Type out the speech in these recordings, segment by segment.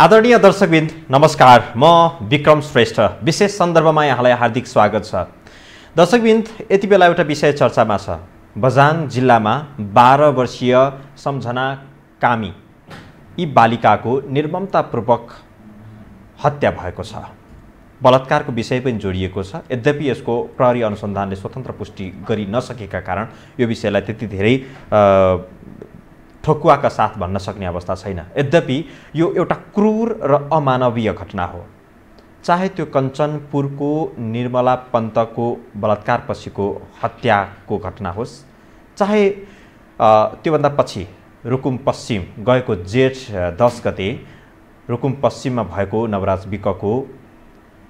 आदरणीय दर्शकबिन्द नमस्कार। म विक्रम श्रेष्ठ। विशेष सन्दर्भमा यहाँलाई हार्दिक स्वागत छ। दर्शकबिन्द यति बेला एउटा विषय चर्चामा छ। बझाङ जिल्लामा बाह्र वर्षीय सम्झना कामी यी बालिकाको निर्ममतापूर्वक हत्या भएको छ। बलात्कारको विषय पनि जोडिएको छ। यद्यपि यसको प्रहरी अनुसन्धानले स्वतन्त्र पुष्टि गरि नसकेका कारण यो विषयलाई त्यति धेरै ठोकुवाका साथ भन्न सक्ने अवस्था छैन। यद्यपि यो एउटा क्रूर र अमानवीय घटना हो। चाहे त्यो कञ्चनपुरको निर्मला पन्तको बलात्कारपछिको हत्याको घटना होस् चाहे त्योभन्दा पछि रुकुम पश्चिम गएको जेठ दस गते रुकुम पश्चिममा भएको नवराज विकको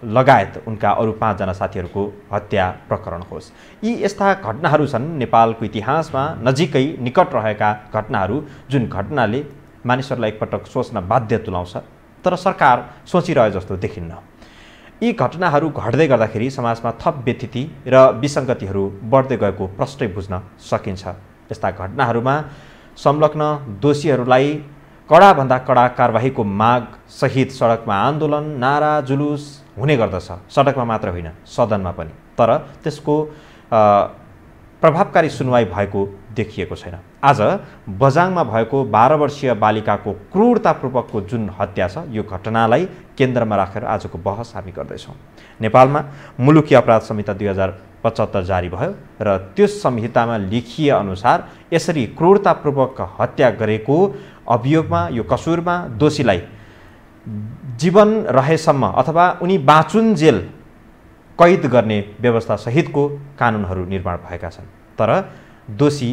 लगायत उनका अरू पाँचजना साथीहरूको हत्या प्रकरण होस्। यी यस्ता घटनाहरू छन् नेपालको इतिहासमा नजिकै निकट रहेका घटनाहरू जुन घटनाले मानिसहरूलाई एकपटक सोच्न बाध्य तुलाउँछ तर सरकार सोचिरहे जस्तो देखिन्न। यी घटनाहरू घट्दै गर्दाखेरि समाजमा थप व्यथिति र विसङ्गतिहरू बढ्दै गएको प्रष्टै बुझ्न सकिन्छ। यस्ता घटनाहरूमा संलग्न दोषीहरूलाई कडाभन्दा कडा कारवाहीको माग सहित सडकमा आन्दोलन नारा जुलुस हुने गर्दछ। सडकमा मात्र होइन सदनमा पनि। तर त्यसको प्रभावकारी सुनवाई भएको देखिएको छैन। आज बजाङमा भएको बाह्र वर्षीय बालिकाको क्रूरतापूर्वकको जुन हत्या छ यो घटनालाई केन्द्रमा राखेर आजको बहस हामी गर्दैछौँ। नेपालमा मुलुकी अपराध संहिता दुई हजार पचहत्तर जारी भयो र त्यस संहितामा लेखिए अनुसार यसरी क्रूरतापूर्वक हत्या गरेको अभियोगमा यो कसुरमा दोषीलाई जीवन रहेसम्म अथवा उनी बाँचुन्जेल कैद गर्ने व्यवस्था सहितको कानुनहरू निर्माण भएका छन्। तर दोषी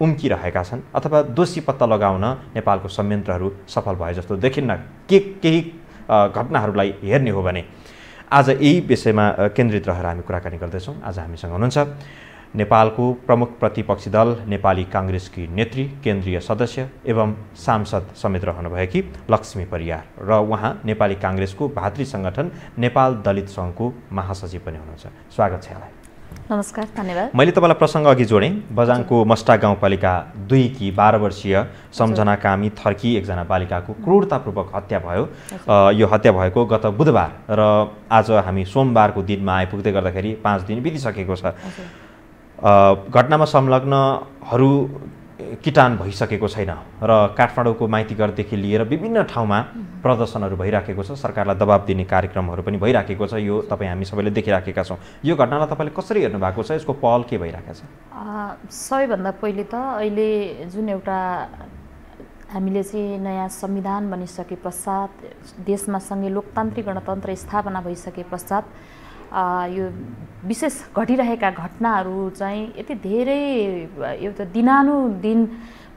उम्किरहेका छन् अथवा दोषी पत्ता लगाउन नेपालको संयन्त्रहरू सफल भए जस्तो देखिन्न। के केही घटनाहरूलाई हेर्ने हो भने आज यही विषयमा केन्द्रित रहेर हामी कुराकानी गर्दैछौँ। आज हामीसँग हुनुहुन्छ नेपालको प्रमुख प्रतिपक्षी दल नेपाली काङ्ग्रेसकी नेत्री केन्द्रीय सदस्य एवं सांसद समेत रहनुभएकी लक्ष्मी परियार र उहाँ नेपाली काङ्ग्रेसको भातृ सङ्गठन नेपाल दलित सङ्घको महासचिव पनि हुनुहुन्छ। स्वागत छ यहाँलाई। नमस्कार धन्यवाद। मैले तपाईँलाई प्रसङ्ग अघि जोडेँ बजाङको मस्टा गाउँपालिका दुईकी बाह्र वर्षीय सम्झना कामी थर्की एकजना बालिकाको क्रूरतापूर्वक हत्या भयो। यो हत्या भएको गत बुधबार र आज हामी सोमबारको दिनमा आइपुग्दै गर्दाखेरि पाँच दिन बितिसकेको छ। घटनामा संलग्नहरू किटान भइसकेको छैन र काठमाडौँको माइतीघरदेखि लिएर विभिन्न ठाउँमा प्रदर्शनहरू भइराखेको छ। सरकारलाई दबाब दिने कार्यक्रमहरू पनि भइराखेको छ। यो तपाईँ हामी सबैले देखिराखेका छौँ। यो घटनालाई तपाईँले कसरी हेर्नु भएको छ? यसको पहल के भइरहेको छ? सबैभन्दा पहिले त अहिले जुन एउटा हामीले चाहिँ नयाँ संविधान बनिसके पश्चात देशमा सँगै लोकतान्त्रिक गणतन्त्र स्थापना भइसके पश्चात यो विशेष घटिरहेका घटनाहरू चाहिँ यति धेरै एउटा दिनानुदिन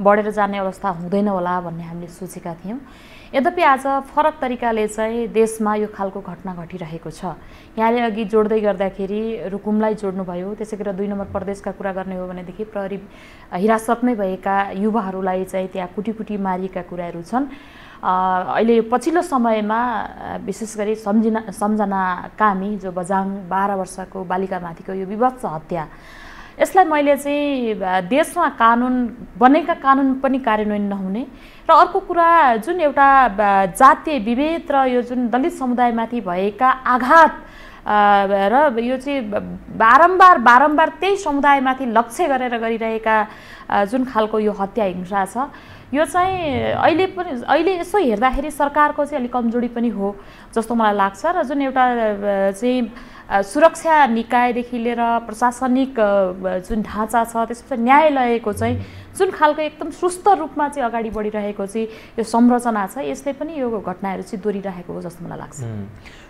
बढेर जाने अवस्था हुँदैन होला भन्ने हामीले सोचेका थियौँ। यद्यपि आज फरक तरिकाले चाहिँ देशमा यो खालको घटना घटिरहेको छ। यहाँले अघि जोड्दै गर्दाखेरि रुकुमलाई जोड्नुभयो त्यसै गरेर दुई नम्बर प्रदेशका कुरा गर्ने हो भनेदेखि प्रहरी हिरासतमै भएका युवाहरूलाई चाहिँ त्यहाँ कुटी कुटी मारिएका कुराहरू छन्। अहिले पछिल्लो समयमा विशेष गरी सम्झिना सम्झना कामी जो बजाङ बाह्र वर्षको बालिकामाथिको यो विभत्स हत्या यसलाई मैले चाहिँ देशमा कानुन बनेका कानुन पनि कार्यान्वयन नहुने र अर्को कुरा जुन एउटा जातीय विभेद र यो जुन दलित समुदायमाथि भएका आघात र यो चाहिँ बारम्बार बारम्बार त्यही समुदायमाथि लक्ष्य गरेर गरिरहेका जुन खालको यो हत्या हिंसा छ यो चाहिँ अहिले पनि अहिले यसो हेर्दाखेरि सरकारको चाहिँ अलिक कमजोरी पनि हो जस्तो मलाई लाग्छ र जुन एउटा चाहिँ सुरक्षा निकायदेखि लिएर प्रशासनिक जुन ढाँचा छ त्यसपछि न्यायालयको चाहिँ जुन खालको एकदम सुस्त रूपमा चाहिँ अगाडि बढिरहेको चाहिँ यो संरचना छ यसले पनि यो घटनाहरू चाहिँ दोहोरिरहेको हो जस्तो मलाई लाग्छ।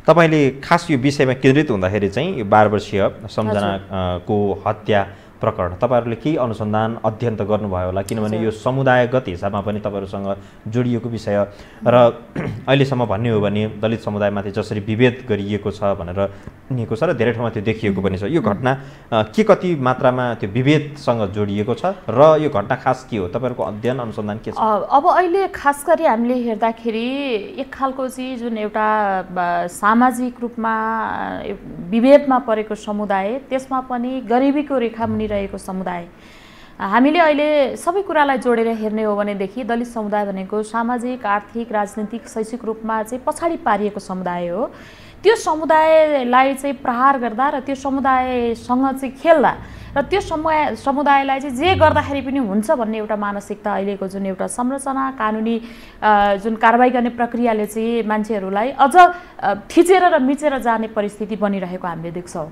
तपाईँले खास यो विषयमा केन्द्रित हुँदाखेरि चाहिँ बाह्र वर्षीय सम्झनाको हत्या प्रकरण। तपाईँहरूले केही अनुसन्धान अध्ययन त गर्नुभयो होला किनभने यो समुदायगत हिसाबमा पनि तपाईँहरूसँग जोडिएको विषय र अहिलेसम्म भन्ने हो भने दलित समुदायमाथि जसरी विभेद गरिएको छ भनेर निएको छ र धेरै ठाउँमा त्यो देखिएको पनि छ। यो घटना के कति मात्रामा त्यो विभेदसँग जोडिएको छ र यो घटना खास के हो? तपाईँहरूको अध्ययन अनुसन्धान के छ? अब अहिले खास गरी हामीले हेर्दाखेरि एक खालको चाहिँ जुन एउटा सामाजिक रूपमा विभेदमा परेको समुदाय त्यसमा पनि गरिबीको रेखा मुनि रहेको समुदाय। हामीले अहिले सबै कुरालाई जोडेर हेर्ने हो भनेदेखि दलित समुदाय भनेको सामाजिक आर्थिक राजनीतिक शैक्षिक रूपमा चाहिँ पछाडि पारिएको समुदाय हो। त्यो समुदायलाई चाहिँ प्रहार गर्दा र त्यो समुदायसँग चाहिँ खेल्दा र त्यो समुदाय समुदायलाई चाहिँ जे गर्दाखेरि पनि हुन्छ भन्ने एउटा मानसिकता अहिलेको जुन एउटा संरचना कानुनी जुन कारवाही गर्ने प्रक्रियाले चाहिँ मान्छेहरूलाई अझ थिचेर र मिचेर जाने परिस्थिति बनिरहेको हामीले देख्छौँ।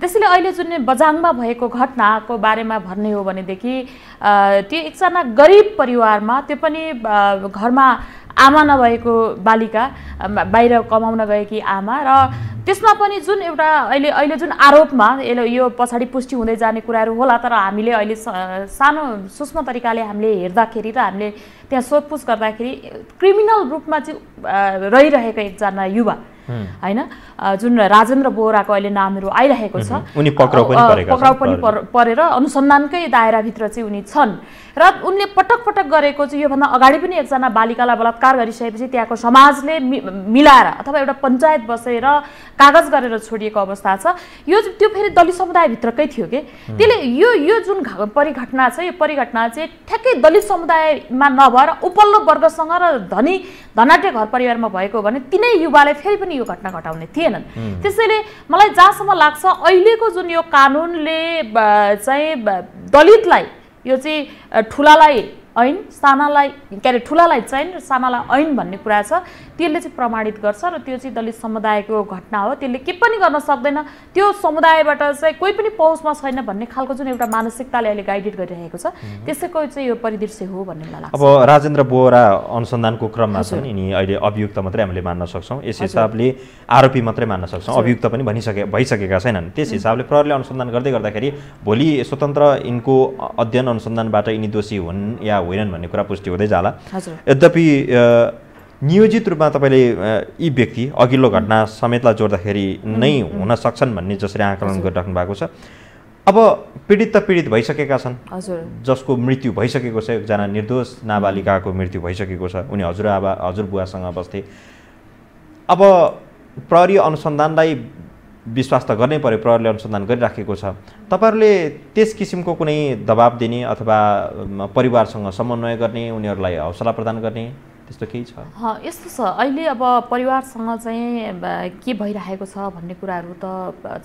त्यसैले अहिले जुन बजाङमा भएको घटनाको बारेमा भन्ने हो भनेदेखि त्यो एकजना गरिब परिवारमा त्यो पनि घरमा आमा नभएको बालिका बाहिर कमाउन गएकी आमा र त्यसमा पनि जुन एउटा अहिले अहिले जुन आरोपमा यसले यो पछाडि पुष्टि हुँदै जाने कुराहरू होला तर हामीले अहिले सानो सूक्ष्म तरिकाले हामीले हेर्दाखेरि र हामीले त्यहाँ सोधपुछ गर्दाखेरि क्रिमिनल रूपमा चाहिँ रहिरहेको एकजना युवा होइन? जुन राजेन्द्र बोराको अहिले नामहरू आइरहेको छ उनी पक्राउ पनि पक्राउ पनि परेर अनुसन्धानकै दायराभित्र चाहिँ उनी छन्। र उनले पटक पटक गरेको चाहिँ योभन्दा अगाडि पनि एकजना बालिकालाई बलात्कार गरिसकेपछि त्यहाँको समाजले मिलाएर अथवा एउटा पञ्चायत बसेर कागज गरेर छोडिएको अवस्था छ। यो त्यो फेरि दलित समुदायभित्रकै थियो कि? त्यसले यो यो जुन परिघटना छ यो परिघटना चाहिँ ठ्याक्कै दलित समुदायमा नभएर उपल्लो वर्गसँग र धनी धनाट्य घर परिवारमा भएको भने तिनै युवाले फेरि पनि यो घटना घटाउने थिएनन् त्यसैले मलाई जहाँसम्म लाग्छ अहिलेको जुन यो कानुनले चाहिँ दलितलाई यो चाहिँ ठुलालाई ऐन सानालाई के अरे ठुलालाई चाहिँ सानालाई ऐन भन्ने कुरा छ। त्यसले चाहिँ प्रमाणित गर्छ र त्यो चाहिँ दलित समुदायको घटना हो। त्यसले के पनि गर्न सक्दैन। त्यो समुदायबाट चाहिँ कोही पनि पहुँचमा छैन भन्ने खालको जुन एउटा मानसिकताले अहिले गाइडेड गरिरहेको छ। त्यसैको चाहिँ यो परिदृश्य हो भन्ने मलाई लाग्छ। अब राजेन्द्र बोरा अनुसन्धानको क्रममा छन्। यिनी अहिले अभियुक्त मात्रै हामीले मान्न सक्छौँ। यस हिसाबले आरोपी मात्रै मान्न सक्छौँ। अभियुक्त पनि भनिसके भइसकेका छैनन्। त्यस हिसाबले प्रहरीले अनुसन्धान गर्दै गर्दाखेरि भोलि स्वतन्त्र यिनको अध्ययन अनुसन्धानबाट यिनी दोषी हुन् या होइनन् भन्ने कुरा पुष्टि हुँदै जाला। यद्यपि नियोजित रूपमा तपाईँले यी व्यक्ति अघिल्लो घटना समेतलाई जोड्दाखेरि नै हुन सक्छन् भन्ने जसरी आकलन गरिराख्नु भएको छ। अब पीडित त पीडित भइसकेका छन्। हजुर। जसको मृत्यु भइसकेको छ एकजना निर्दोष नाबालिकाको मृत्यु भइसकेको छ उनी हजुरआबा हजुरबुवासँग बस्थे। अब प्रहरी अनुसन्धानलाई विश्वास त गर्नै पऱ्यो प्रहरीले अनुसन्धान गरिराखेको छ। तपाईँहरूले त्यस किसिमको कुनै दबाब दिने अथवा परिवारसँग समन्वय गर्ने उनीहरूलाई हौसला प्रदान गर्ने? त्यस्तो केही छ? यस्तो छ। अहिले अब परिवारसँग चाहिँ के भइरहेको छ भन्ने कुराहरू त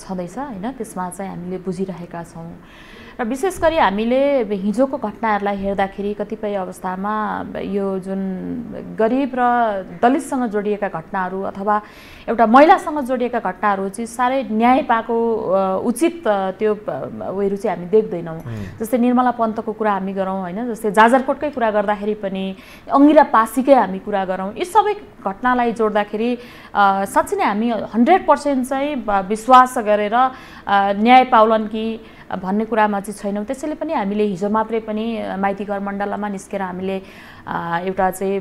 छँदैछ होइन? त्यसमा चाहिँ हामीले बुझिरहेका छौँ। र विशेष गरी हामीले हिजोको घटनाहरूलाई हेर्दाखेरि कतिपय अवस्थामा यो जुन गरिब र दलितसँग जोडिएका घटनाहरू अथवा एउटा महिलासँग जोडिएका घटनाहरू चाहिँ साह्रै न्याय पाएको उचित त्यो उयोहरू चाहिँ हामी देख्दैनौँ। जस्तै निर्मला पन्तको कुरा हामी गरौँ होइन? जस्तै जाजरकोटकै कुरा गर्दाखेरि पनि अङ्गिरा पासीकै हामी कुरा गरौँ। यी सबै घटनालाई जोड्दाखेरि साँच्चै नै हामी हन्ड्रेड पर्सेन्ट चाहिँ विश्वास गरेर न्याय पाउलान् कि भन्ने कुरामा चाहिँ छैनौँ। त्यसैले पनि हामीले हिजो मात्रै पनि माइतीघर मण्डलमा निस्केर हामीले एउटा चाहिँ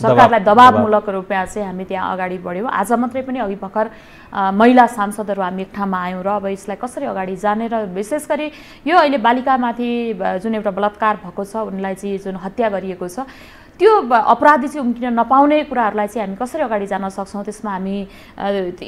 सरकारलाई दबावमूलक रूपमा चाहिँ हामी त्यहाँ अगाडि बढ्यौँ। आज मात्रै पनि अघि भर्खर महिला सांसदहरू हामी एक ठाउँमा आयौँ र अब यसलाई कसरी अगाडि जाने र विशेष गरी यो अहिले बालिकामाथि जुन एउटा बलात्कार भएको छ उनलाई चाहिँ जुन हत्या गरिएको छ त्यो अपराधी चाहिँ उम्किन नपाउने कुराहरूलाई चाहिँ हामी कसरी अगाडि जान सक्छौँ? त्यसमा हामी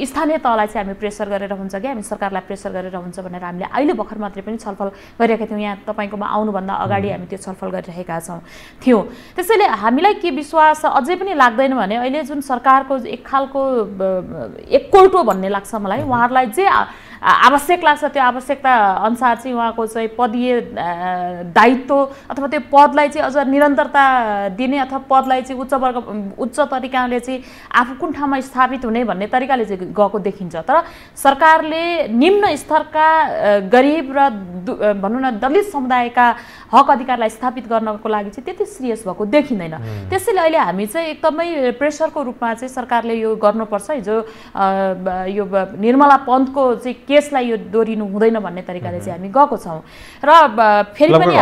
स्थानीय तहलाई चाहिँ हामी प्रेसर गरेर हुन्छ कि? हामी सरकारलाई प्रेसर गरेर हुन्छ भनेर हामीले अहिले भर्खर मात्रै पनि छलफल गरिरहेका थियौँ। यहाँ तपाईँकोमा आउनुभन्दा अगाडि हामी त्यो छलफल गरिरहेका छौँ थियौँ। त्यसैले हामीलाई के विश्वास अझै पनि लाग्दैन भने अहिले जुन सरकारको एक खालको एककोल्टो भन्ने लाग्छ मलाई उहाँहरूलाई जे आवश्यक लाग्छ त्यो आवश्यकता अनुसार चाहिँ उहाँको चाहिँ पदीय दायित्व अथवा त्यो पदलाई चाहिँ अझ निरन्तरता दिने अथवा पदलाई चाहिँ उच्च वर्ग उच्च तरिकाले चाहिँ आफू कुन ठाउँमा स्थापित हुने भन्ने तरिकाले चाहिँ गएको देखिन्छ। तर सरकारले निम्न स्तरका गरिब र भनौँ न दलित समुदायका हक अधिकारलाई स्थापित गर्नको लागि चाहिँ त्यति सिरियस भएको देखिँदैन। त्यसैले अहिले हामी चाहिँ एकदमै प्रेसरको रूपमा चाहिँ सरकारले यो गर्नुपर्छ। हिजो यो निर्मला पन्तको चाहिँ केसलाई यो दोहोरिनु हुँदैन भन्ने तरिकाले चाहिँ हामी गएको छौँ। र फेरि पनि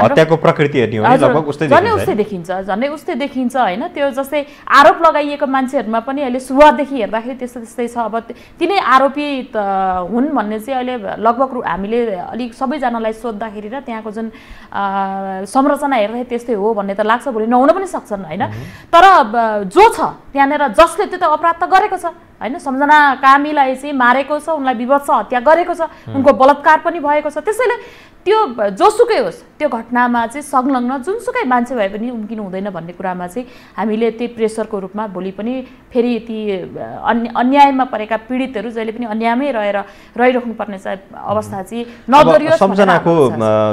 झन्डै उस्तै देखिन्छ झन्डै उस्तै देखिन्छ होइन? त्यो जस्तै आरोप लगाइएको मान्छेहरूमा पनि अहिले सुरुवातदेखि हेर्दाखेरि त्यस्तै त्यस्तै छ। अब तिनै आरोपी त हुन् भन्ने चाहिँ अहिले लगभग हामीले अलिक सबैजनालाई सोद्धाखेरि र त्यहाँको जुन संरचना हेर्दाखेरि त्यस्तै हो भन्ने त लाग्छ भोलि नहुन पनि सक्छन् होइन? तर जो छ त्यहाँनिर जसले त्यो त अपराध त गरेको छ होइन? सम्झना कामीलाई चाहिँ मारेको छ उनलाई विवत्स हत्या गरेको छ उनको बलात्कार पनि भएको छ। त्यसैले त्यो जोसुकै होस् त्यो घटनामा चाहिँ संलग्न जुनसुकै मान्छे भए पनि उम्किनु हुँदैन भन्ने कुरामा चाहिँ हामीले त्यही प्रेसरको रूपमा भोलि पनि फेरि ती अन्य अन्यायमा परेका पीडितहरू जहिले पनि अन्यायमै रहेर रहिराख्नुपर्ने अवस्था चाहिँ नगरियोस् सम्झनाको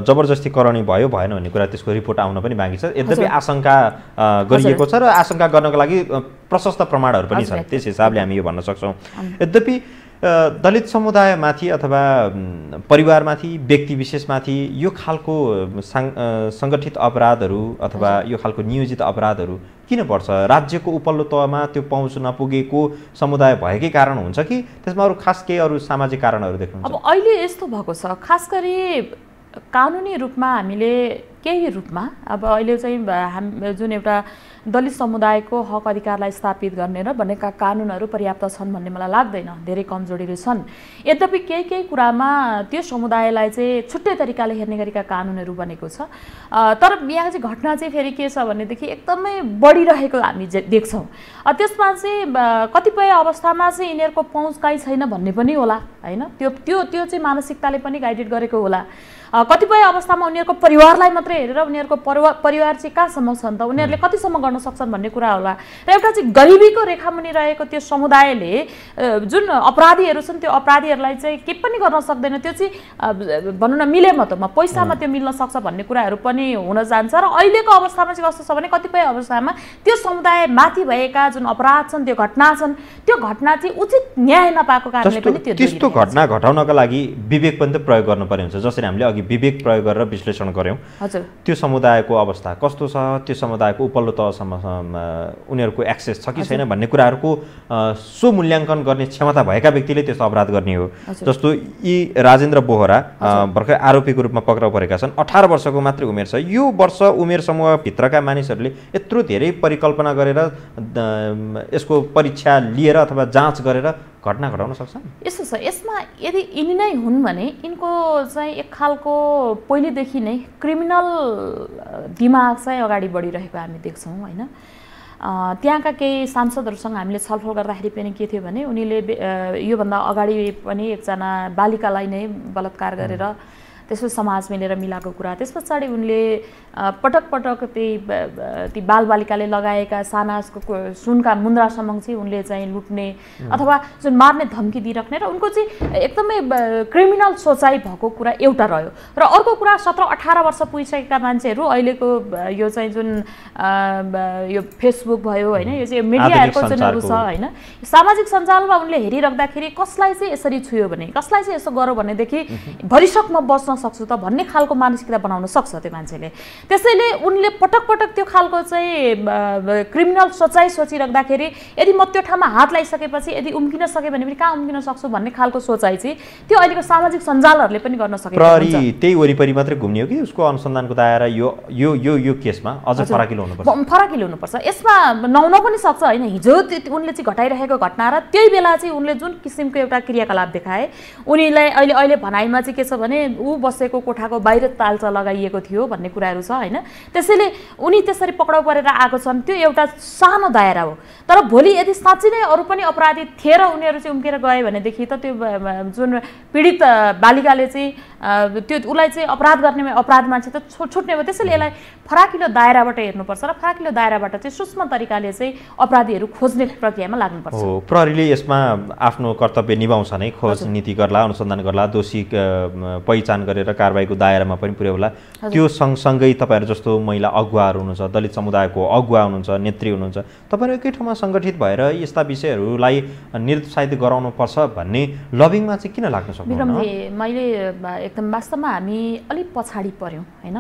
जबरजस्ती करणी भयो भएन भन्ने कुरा त्यसको रिपोर्ट आउन पनि बाँकी छ। यद्यपि आशंका गरिएको छ र आशंका गर्नको लागि प्रशस्त प्रमाणहरू पनि छन्। त्यस हिसाबले हामी यो भन्न सक्छौँ। यद्यपि दलित समुदायमाथि अथवा परिवारमाथि व्यक्ति विशेषमाथि यो खालको सङ्गठित अपराधहरू अथवा यो खालको नियोजित अपराधहरू किन पर्छ? राज्यको उपल्लो तहमा त्यो पहुँच नपुगेको समुदाय भएकै कारण हुन्छ कि त्यसमा अरू खास केही अरू सामाजिक कारणहरू देख्नुहुन्छ? अब अहिले यस्तो भएको छ खास गरी कानुनी रूपमा हामीले केही रूपमा अब अहिले चाहिँ हाम जुन एउटा दलित समुदायको हक अधिकारलाई स्थापित गर्ने र भनेका कानुनहरू पर्याप्त छन् भन्ने मलाई लाग्दैन। धेरै कमजोरीहरू छन्। यद्यपि केही केही कुरामा त्यो समुदायलाई चाहिँ छुट्टै तरिकाले हेर्ने गरेका कानुनहरू बनेको छ। तर यहाँ चाहिँ घटना चाहिँ फेरि के छ भनेदेखि एकदमै बढिरहेको हामी देख्छौँ। त्यसमा चाहिँ कतिपय अवस्थामा चाहिँ यिनीहरूको पहुँच काहीँ छैन भन्ने पनि होला होइन? त्यो त्यो त्यो चाहिँ मानसिकताले पनि गाइडेड गरेको होला। कतिपय अवस्थामा उनीहरूको परिवारलाई मात्रै हेरेर उनीहरूको परिवार परिवार चाहिँ कहाँसम्म छन् त? उनीहरूले कतिसम्म गर्न सक्छन् भन्ने कुरा होला। र एउटा चाहिँ गरिबीको रेखामुनि रहेको त्यो समुदायले जुन अपराधीहरू छन् त्यो अपराधीहरूलाई चाहिँ के पनि गर्न सक्दैन। त्यो चाहिँ भनौँ न मिले म। पैसामा त्यो मिल्न सक्छ भन्ने कुराहरू पनि हुन जान्छ। र अहिलेको अवस्थामा चाहिँ कस्तो छ भने कतिपय अवस्थामा त्यो समुदाय माथि भएका जुन अपराध छन् त्यो घटना छन् त्यो घटना चाहिँ उचित न्याय नपाएको कारणले पनि त्यो त्यस्तो घटना घटाउनका लागि विवेक पनि त प्रयोग गर्नुपर्ने हुन्छ जसरी हामीले अघि विवेक प्रयोग गरेर विश्लेषण गऱ्यौँ। हजुर। त्यो समुदायको अवस्था कस्तो छ? त्यो समुदायको उपल्लो तहसम्म उनीहरूको एक्सेस छ कि छैन भन्ने कुराहरूको सो मूल्याङ्कन गर्ने क्षमता भएका व्यक्तिले त्यस्तो अपराध गर्ने हो। जस्तो यी राजेन्द्र बोहरा भर्खर आरोपीको रूपमा पक्राउ परेका छन्। अठार वर्षको मात्रै उमेर छ। यो वर्ष उमेर समूहभित्रका मानिसहरूले यत्रो धेरै परिकल्पना गरेर यसको परीक्षा लिएर अथवा जाँच गरेर घटना घटाउन सक्छ? यस्तो छ यसमा यदि यिनी नै हुन् भने यिनको चाहिँ एक खालको पहिलेदेखि नै क्रिमिनल दिमाग चाहिँ अगाडि बढिरहेको हामी देख्छौँ होइन? त्यहाँका केही सांसदहरूसँग हामीले छलफल गर्दाखेरि पनि के थियो भने उनीले योभन्दा अगाडि पनि एकजना बालिकालाई नै बलात्कार गरेर त्यसपछि समाज मिलेर मिलाएको कुरा। त्यस पछाडि उनले पटक पटक त्यही ती बालबालिकाले लगाएका साना सुनका मुन्द्रासम्म चाहिँ उनले चाहिँ लुट्ने अथवा जुन मार्ने धम्की दिइराख्ने र उनको चाहिँ एकदमै क्रिमिनल सोचाइ भएको कुरा एउटा रह्यो। र अर्को कुरा सत्र अठार वर्ष पुगिसकेका मान्छेहरू अहिलेको यो चाहिँ जुन यो फेसबुक भयो होइन यो चाहिँ मिडियाहरूको जुन छ होइन सामाजिक सञ्जालमा उनले हेरिराख्दाखेरि कसलाई चाहिँ यसरी छुयो भने कसलाई चाहिँ यसो गरौँ भनेदेखि भरिसकमा बस्न सक्छु त भन्ने खालको मानसिकता बनाउन सक्छ त्यो मान्छेले। त्यसैले उनले पटक पटक त्यो खालको चाहिँ क्रिमिनल सोचाइ सोचिराख्दाखेरि यदि म त्यो ठाउँमा हात लगाइसकेपछि यदि उम्किन सकेँ भने पनि कहाँ उम्किन सक्छु भन्ने खालको सोचाइ चाहिँ त्यो अहिलेको सामाजिक सञ्जालहरूले पनि गर्न सके प्रहरी त्यही वरिपरि मात्रै घुम्ने हो कि उसको अनुसन्धानको दायरा यो यो यो यो केसमा? अझ फराकिलो हुनुपर्छ। फराकिलो हुनुपर्छ। यसमा नहुन पनि सक्छ होइन? हिजो उनले चाहिँ घटाइरहेको घटना र त्यही बेला चाहिँ उनले जुन किसिमको एउटा क्रियाकलाप देखाए उनीलाई अहिले अहिले भनाइमा चाहिँ के छ भने ऊ बसेको कोठाको बाहिर तालचा लगाइएको थियो भन्ने कुराहरू छ होइन? त्यसैले उनी त्यसरी पक्राउ परेर आएको छन्। त्यो एउटा सानो दायरा हो। तर भोलि यदि साँच्चै नै अरू पनि अपराधी थिए र उनीहरू चाहिँ उम्केर गए भनेदेखि त त्यो जुन पीडित बालिकाले चाहिँ त्यो उसलाई चाहिँ अपराध गर्ने अपराध मान्छे त छुट्ने भयो त्यसैले यसलाई फराकिलो दायराबाट हेर्नुपर्छ र फराकिलो दायराबाट चाहिँ सूक्ष्म तरिकाले चाहिँ अपराधीहरू खोज्ने प्रक्रियामा लाग्नुपर्छ। हो प्रहरीले यसमा आफ्नो कर्तव्य निभाउँछ नै। खोज नीति गर्ला अनुसन्धान गर्ला दोषी पहिचान गरेर कारवाहीको दायरामा पनि पुर्याउला त्यो सँगसँगै तपाईँहरू जस्तो महिला अगुवाहरू हुनुहुन्छ दलित समुदायको अगुवा हुनुहुन्छ नेत्री हुनुहुन्छ तपाईँहरू एकै ठाउँमा सङ्गठित भएर यस्ता विषयहरूलाई निरुत्साहित गराउनुपर्छ भन्ने लभिङमा चाहिँ किन लाग्न सक्छ मैले एकदम वास्तवमा हामी अलिक पछाडि पऱ्यौँ होइन?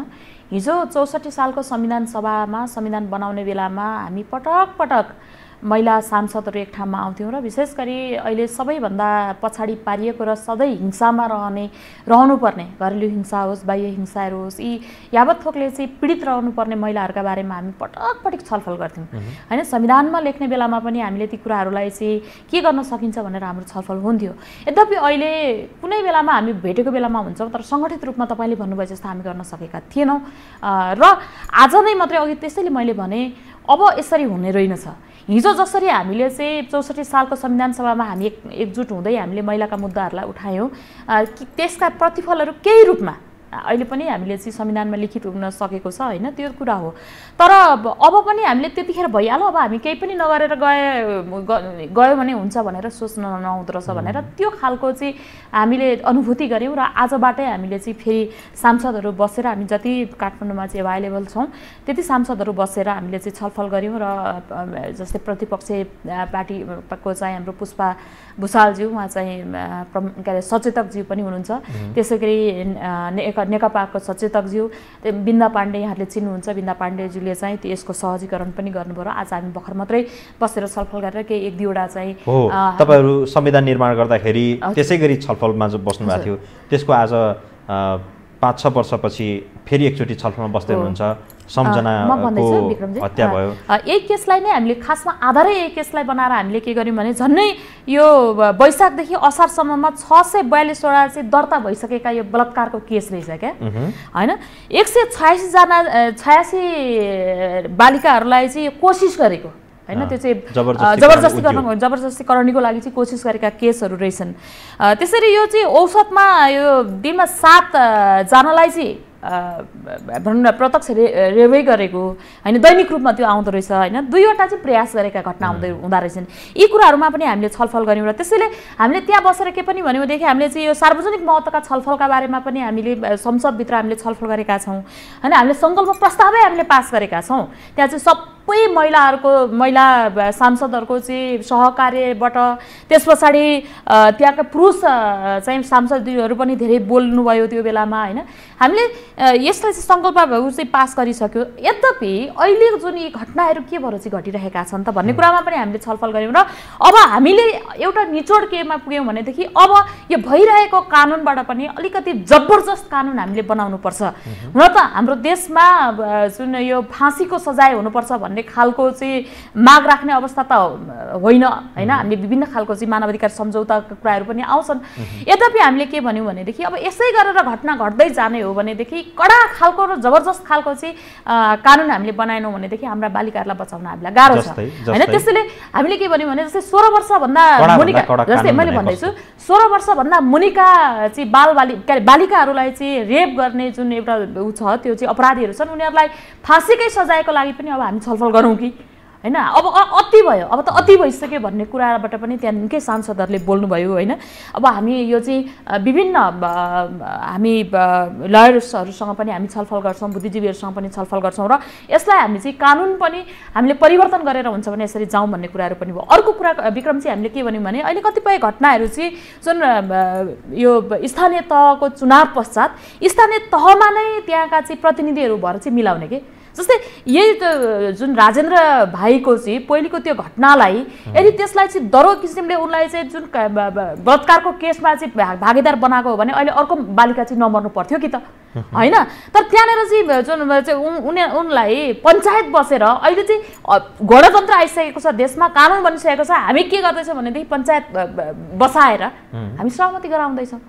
हिजो चौसठी सालको संविधान सभामा संविधान बनाउने बेलामा हामी पटक पटक महिला सांसदहरू एक ठाउँमा आउँथ्यौँ र विशेष गरी अहिले सबैभन्दा पछाडि पारिएको र सधैँ हिंसामा रहने रहनुपर्ने घरेलु हिंसा होस् बाह्य हिंसाहरू होस् यी यावत थोकले चाहिँ पीडित रहनुपर्ने महिलाहरूका बारेमा हामी पटक पटक छलफल गर्थ्यौँ। होइन संविधानमा लेख्ने बेलामा पनि हामीले ती कुराहरूलाई चाहिँ के गर्न सकिन्छ भनेर हाम्रो छलफल हुन्थ्यो। यद्यपि अहिले कुनै बेलामा हामी भेटेको बेलामा हुन्छौँ तर सङ्गठित रूपमा तपाईँले भन्नुभयो जस्तो हामी गर्न सकेका थिएनौँ। र आज नै मात्रै अघि त्यसैले मैले भने अब यसरी हुने रहेनछ। हिजो जसरी हामीले चाहिँ चौसठी सालको संविधान सभामा हामी एक एकजुट हुँदै हामीले महिलाका मुद्दाहरूलाई उठायौँ। त्यसका प्रतिफलहरू केही रूपमा अहिले पनि हामीले चाहिँ संविधानमा लिखित हुन सकेको छ होइन? त्यो कुरा हो। तर अब पनि हामीले त्यतिखेर भइहाल्यो अब हामी केही पनि नगरेर गए गयो भने हुन्छ भनेर सोच्न नहुँदो रहेछ भनेर त्यो खालको चाहिँ हामीले अनुभूति गऱ्यौँ र आजबाटै हामीले चाहिँ फेरि सांसदहरू बसेर हामी जति काठमाडौँमा चाहिँ एभाइलेबल छौँ त्यति सांसदहरू बसेर हामीले चाहिँ छलफल गऱ्यौँ र जस्तै प्रतिपक्ष पार्टीको चाहिँ हाम्रो पुष्पा भूषालज्यू उहाँ चाहिँ के अरे सचेतकज्यू पनि हुनुहुन्छ। त्यसै गरी नेकपाको सचेतकज्यू बिन्दा पाण्डे यहाँले चिन्नुहुन्छ। बिन्दा पाण्डेज्यूले चाहिँ यसको सहजीकरण पनि गर्नुभयो आज हामी भर्खर मात्रै बसेर छलफल गरेर केही एक दुईवटा चाहिँ तपाईँहरू संविधान निर्माण गर्दाखेरि त्यसै गरी छलफलमा जो बस्नु भएको थियो त्यसको आज पाँच छ वर्षपछि फेरि एकचोटि छलफलमा बस्दै हुनुहुन्छ। म भन्दैछु विक्रमजी। यही केसलाई नै हामीले खासमा आधारै यही केसलाई बनाएर हामीले के गर्यौँ भने झन्नै यो वैशाखदेखि असारसम्ममा छ सय बयालिसवटा चाहिँ दर्ता भइसकेका यो बलात्कारको केस रहेछ क्या। होइन? एक सय छयासीजना छयासी बालिकाहरूलाई चाहिँ कोसिस गरेको। होइन? त्यो चाहिँ जबरजस्ती गर्न जबरजस्ती करनीको लागि चाहिँ कोसिस गरेका केसहरू रहेछन्। त्यसरी यो चाहिँ औसतमा यो दिनमा सातजनालाई चाहिँ भनौँ न प्रत्यक्ष रे रेवै गरेको होइन? दैनिक रूपमा त्यो आउँदो रहेछ होइन? दुईवटा चाहिँ प्रयास गरेका घटना आउँदै हुँदो रहेछन्। यी कुराहरूमा पनि हामीले छलफल गऱ्यौँ र त्यसैले हामीले त्यहाँ बसेर के पनि भन्यौँ भनेदेखि हामीले चाहिँ यो सार्वजनिक महत्त्वका छलफलका बारेमा पनि हामीले संसदभित्र हामीले छलफल गरेका छौँ होइन? हामीले सङ्कल्प प्रस्तावै हामीले पास गरेका छौँ। त्यहाँ चाहिँ सबै महिलाहरूको महिला सांसदहरूको चाहिँ सहकार्यबाट त्यस पछाडि त्यहाँका पुरुष चाहिँ सांसदहरू पनि धेरै बोल्नुभयो त्यो बेलामा होइन? हामीले यसलाई चाहिँ सङ्कल्प चाहिँ पास गरिसक्यो। यद्यपि अहिले जुन यी घटनाहरू के भएर चाहिँ घटिरहेका छन् त भन्ने कुरामा पनि हामीले छलफल गऱ्यौँ र अब हामीले एउटा निचोड केमा पुग्यौँ भनेदेखि अब यो भइरहेको कानुनबाट पनि अलिकति जबरजस्त कानुन हामीले बनाउनुपर्छ। हुन त हाम्रो देशमा जुन यो फाँसीको सजाय हुनुपर्छ भन्ने खालको चाहिँ माग राख्ने अवस्था त होइन होइन? हामीले विभिन्न खालको चाहिँ मानवाधिकार सम्झौताको कुराहरू पनि आउँछन्। यद्यपि हामीले के भन्यौँ भनेदेखि अब यसै गरेर घटना घट्दै जाने हो भनेदेखि कडा खालको र जबरजस्त खालको चाहिँ कानुन हामीले बनाएनौँ भनेदेखि हाम्रा बालिकाहरूलाई बचाउन हामीलाई गाह्रो छ। होइन? त्यसैले हामीले के भन्यौँ भने जस्तै सोह्र वर्षभन्दा मुनिका जस्तै मैले भन्दैछु सोह्र वर्षभन्दा मुनिका चाहिँ बाल बालि के अरे बालिकाहरूलाई चाहिँ रेप गर्ने जुन एउटा ऊ छ त्यो चाहिँ अपराधीहरू छन् उनीहरूलाई फाँसीकै सजायको लागि पनि अब हामी छलफल गरौँ कि? होइन? अब अति भयो। अब त अति भइसक्यो भन्ने कुराबाट पनि त्यहाँ निकै सांसदहरूले बोल्नुभयो होइन? अब हामी यो चाहिँ विभिन्न हामी लयर्सहरूसँग पनि हामी छलफल गर्छौँ बुद्धिजीवीहरूसँग पनि छलफल गर्छौँ र यसलाई हामी चाहिँ कानुन पनि हामीले परिवर्तन गरेर हुन्छ भने यसरी जाउँ भन्ने कुराहरू पनि भयो। अर्को कुरा विक्रम चाहिँ हामीले के भन्यौँ भने अहिले कतिपय घटनाहरू चाहिँ जुन यो स्थानीय तहको चुनाव पश्चात स्थानीय तहमा नै त्यहाँका चाहिँ प्रतिनिधिहरू भएर चाहिँ मिलाउने कि? जस्तै यही त जुन राजेन्द्र भाइको चाहिँ पहिलेको त्यो घटनालाई यदि त्यसलाई चाहिँ दरो किसिमले उनलाई चाहिँ जुन बलात्कारको केसमा चाहिँ भागीदार बनाएको हो भने अहिले अर्को बालिका चाहिँ नमर्नु पर्थ्यो कि त। होइन? तर त्यहाँनिर चाहिँ जुन चाहिँ उनी उनलाई पञ्चायत बसेर अहिले चाहिँ गणतन्त्र आइसकेको छ देशमा कानुन बनिसकेको छ हामी के गर्दैछौँ भनेदेखि पञ्चायत बसाएर हामी सहमति गराउँदैछौँ।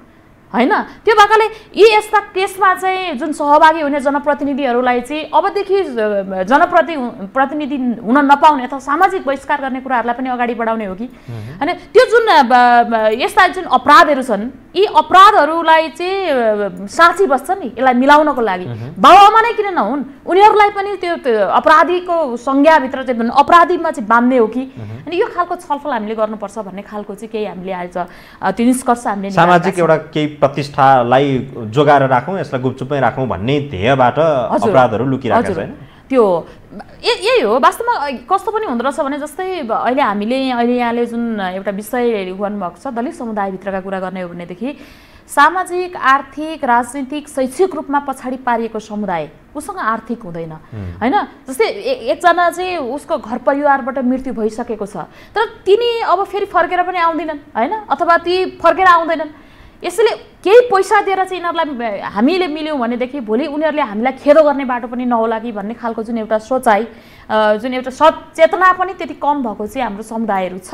होइन? त्यो भएकाले यी यस्ता केसमा चाहिँ जुन सहभागी हुने जनप्रतिनिधिहरूलाई चाहिँ अबदेखि जनप्रति प्रतिनिधि हुन नपाउने अथवा सामाजिक बहिष्कार गर्ने कुराहरूलाई पनि अगाडि बढाउने हो कि? होइन? त्यो जुन यस्ता जुन अपराधहरू छन् यी अपराधहरूलाई चाहिँ साँची बस्छ नि यसलाई मिलाउनको लागि। बाबुआमा नै किन नहुन्? उनीहरूलाई पनि त्यो अपराधीको संज्ञाभित्र चाहिँ अपराधीमा चाहिँ बाँध्ने हो कि? अनि यो खालको छलफल हामीले गर्नुपर्छ भन्ने खालको चाहिँ केही हामीले आज त्यो निष्कर्ष हामीले सामाजिक एउटा केही प्रतिष्ठालाई जोगाएर राखौँ यसलाई गुपचुपमै राखौँ भन्ने ध्येयबाट अपराधहरू लुकिरहेको छैन? त्यो यही हो। वास्तवमा कस्तो पनि हुँदो रहेछ भने जस्तै अहिले हामीले अहिले यहाँले जुन एउटा विषय गर्नुभएको छ दलित समुदायभित्रका कुरा गर्ने हो भनेदेखि सामाजिक आर्थिक राजनीतिक शैक्षिक रूपमा पछाडि पारिएको समुदाय उसँग आर्थिक हुँदैन। होइन? जस्तै एकजना चाहिँ उसको घर परिवारबाट मृत्यु भइसकेको छ तर तिनी अब फेरि फर्केर पनि आउँदैनन् होइन? अथवा ती फर्केर आउँदैनन्। यसैले केही पैसा दिएर चाहिँ यिनीहरूलाई हामीले मिल्यौँ भनेदेखि भोलि उनीहरूले हामीलाई खेदो गर्ने बाटो पनि नहोला कि भन्ने खालको जुन एउटा सोचाइ जुन एउटा सचेतना पनि त्यति कम भएको चाहिँ हाम्रो समुदायहरू छ।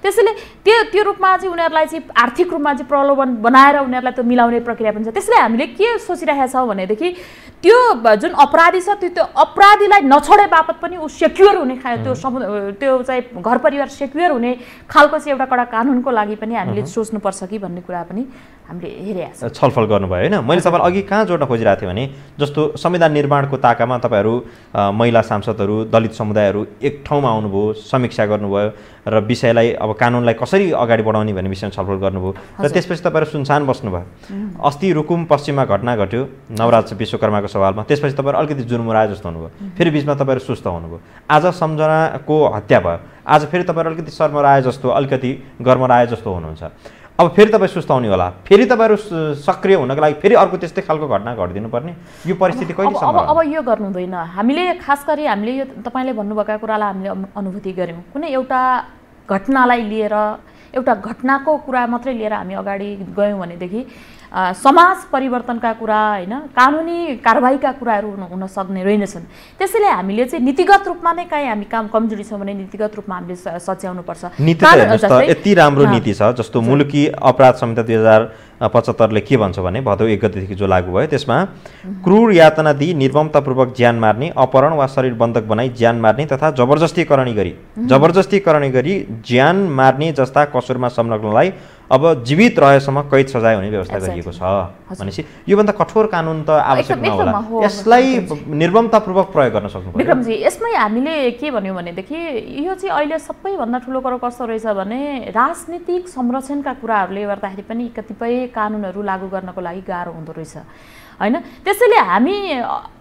त्यसैले त्यो त्यो रूपमा चाहिँ उनीहरूलाई चाहिँ आर्थिक रूपमा चाहिँ प्रलोभन बनाएर उनीहरूलाई त्यो मिलाउने प्रक्रिया पनि छ। त्यसले हामीले के सोचिरहेका छौँ भनेदेखि त्यो जुन अपराधी छ त्यो त्यो अपराधीलाई नछोडे बापत पनि ऊ सेक्युर हुने खा त्यो समु त्यो चाहिँ घर परिवार सेक्युर हुने खालको चाहिँ एउटा कडा कानुनको लागि पनि हामीले सोच्नुपर्छ कि भन्ने कुरा पनि हामीले हेरेका छौँ। छलफल गर्नुभयो होइन? मैले तपाईँलाई अघि कहाँ जोड्न खोजिरहेको थिएँ भने जस्तो संविधान निर्माणको ताकामा तपाईँहरू महिला सांसदहरू दलित समुदायहरू एक ठाउँमा आउनुभयो समीक्षा गर्नुभयो र विषयलाई अब कानुनलाई कसरी अगाडि बढाउने भन्ने विषयमा छलफल गर्नुभयो र त्यसपछि तपाईँहरू सुनसान बस्नुभयो। अस्ति रुकुम पश्चिममा घटना घट्यो नवराज विश्वकर्माको सवालमा। त्यसपछि तपाईँहरू अलिकति जुर्मुराए जस्तो हुनुभयो। फेरि बिचमा तपाईँहरू सुस्त हुनुभयो। आज सम्झनाको हत्या भयो। आज फेरि तपाईँहरू अलिकति शर्मराए जस्तो अलिकति गर्मराए जस्तो हुनुहुन्छ। अब फेरि तपाईँ सुस्त आउने होला फेरि तपाईँहरू सक्रिय हुनको लागि फेरि अर्को त्यस्तै खालको घटना घटिदिनु पर्ने यो परिस्थिति कहिले अब अब यो गर्नु हुँदैन। हामीले खास गरी हामीले यो तपाईँले भन्नुभएका कुरालाई हामीले अनुभूति गऱ्यौँ। कुनै एउटा घटनालाई लिएर एउटा घटनाको कुरा मात्रै लिएर हामी अगाडि गयौँ भनेदेखि समाज परिवर्तनका कुरा होइन कानुनी कारवाहीका कुराहरू हुन सक्ने रहेनछन्। त्यसैले हामीले चाहिँ नीतिगत रूपमा नै काहीँ हामी काम कमजोरी छौँ भने नीतिगत रूपमा हामीले सच्याउनुपर्छ यति राम्रो नीति छ जस्तो मुलुकी अपराध संहिता दुई हजार पचहत्तरले के भन्छ भने भदौ एक गतिदेखि जो लागू भयो त्यसमा क्रूर यातना दिई निर्ममतापूर्वक ज्यान मार्ने अपहरण वा शरीर बन्धक बनाई ज्यान मार्ने तथा जबरजस्तीकरणी गरी जबरजस्तीकरणी गरी ज्यान मार्ने जस्ता कसुरमा संलग्नलाई अब जीवित रहेसम्म कैद सजाय हुने व्यवस्था गरिएको छ भनेपछि योभन्दा कठोर कानुन त आवश्यक नहोला। यसलाई निर्ममतापूर्वक प्रयोग गर्न सक्नु विक्रमजी यसमै हामीले के भन्यौँ भनेदेखि यो चाहिँ अहिले सबैभन्दा ठुलो कुरो कस्तो रहेछ भने राजनीतिक संरक्षणका कुराहरूले गर्दाखेरि पनि कतिपय कानुनहरू लागू गर्नको लागि गाह्रो हुँदो रहेछ। होइन? त्यसैले हामी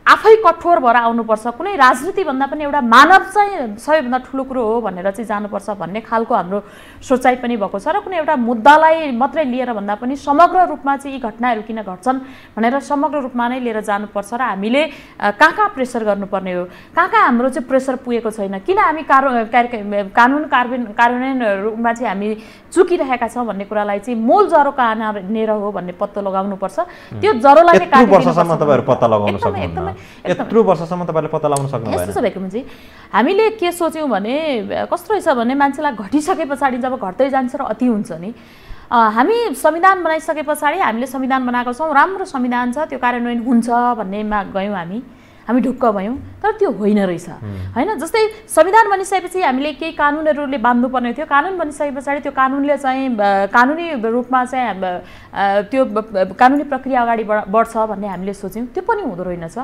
आफै कठोर भएर आउनुपर्छ। कुनै राजनीतिभन्दा पनि एउटा मानव चाहिँ सबैभन्दा ठुलो कुरो हो भनेर चाहिँ जानुपर्छ भन्ने खालको हाम्रो सोचाइ पनि भएको छ र कुनै एउटा मुद्दालाई मात्रै लिएर भन्दा पनि समग्र रूपमा चाहिँ यी घटनाहरू किन घट्छन् भनेर समग्र रूपमा नै लिएर जानुपर्छ र हामीले कहाँ कहाँ प्रेसर गर्नुपर्ने हो? कहाँ कहाँ हाम्रो चाहिँ प्रेसर पुगेको छैन? किन हामी कारो कानुन कार्यान्वयन कार्यान्वयनहरूमा चाहिँ हामी चुकिरहेका छौँ भन्ने कुरालाई चाहिँ मूल जरो कहाँ नेर हो भन्ने पत्तो लगाउनुपर्छ। त्यो जरोलाई वर्षसम्म तपाईँहरू पत्ता लगाउन सक्नुहुन्छ यत्रो वर्षसम्म तपाईँले पत्ता लगाउन सक्नु यस्तो चाहिँ हामीले के सोच्यौँ भने कस्तो रहेछ भने मान्छेलाई घटिसके पछाडि जब घट्दै जान्छ र अति हुन्छ नि हामी संविधान बनाइसके पछाडि हामीले संविधान बनाएको छौँ राम्रो संविधान छ त्यो कार्यान्वयन हुन्छ भन्नेमा गयौँ हामी। हामी ढुक्क भयौँ तर त्यो होइन रहेछ। होइन जस्तै संविधान बनिसकेपछि हामीले केही कानुनहरूले बाँध्नुपर्ने थियो। कानुन बनिसके पछाडि त्यो कानुनले चाहिँ कानुनी रूपमा चाहिँ त्यो कानुनी प्रक्रिया अगाडि बढ्छ भन्ने हामीले सोच्यौँ। त्यो पनि हुँदो रहेनछ।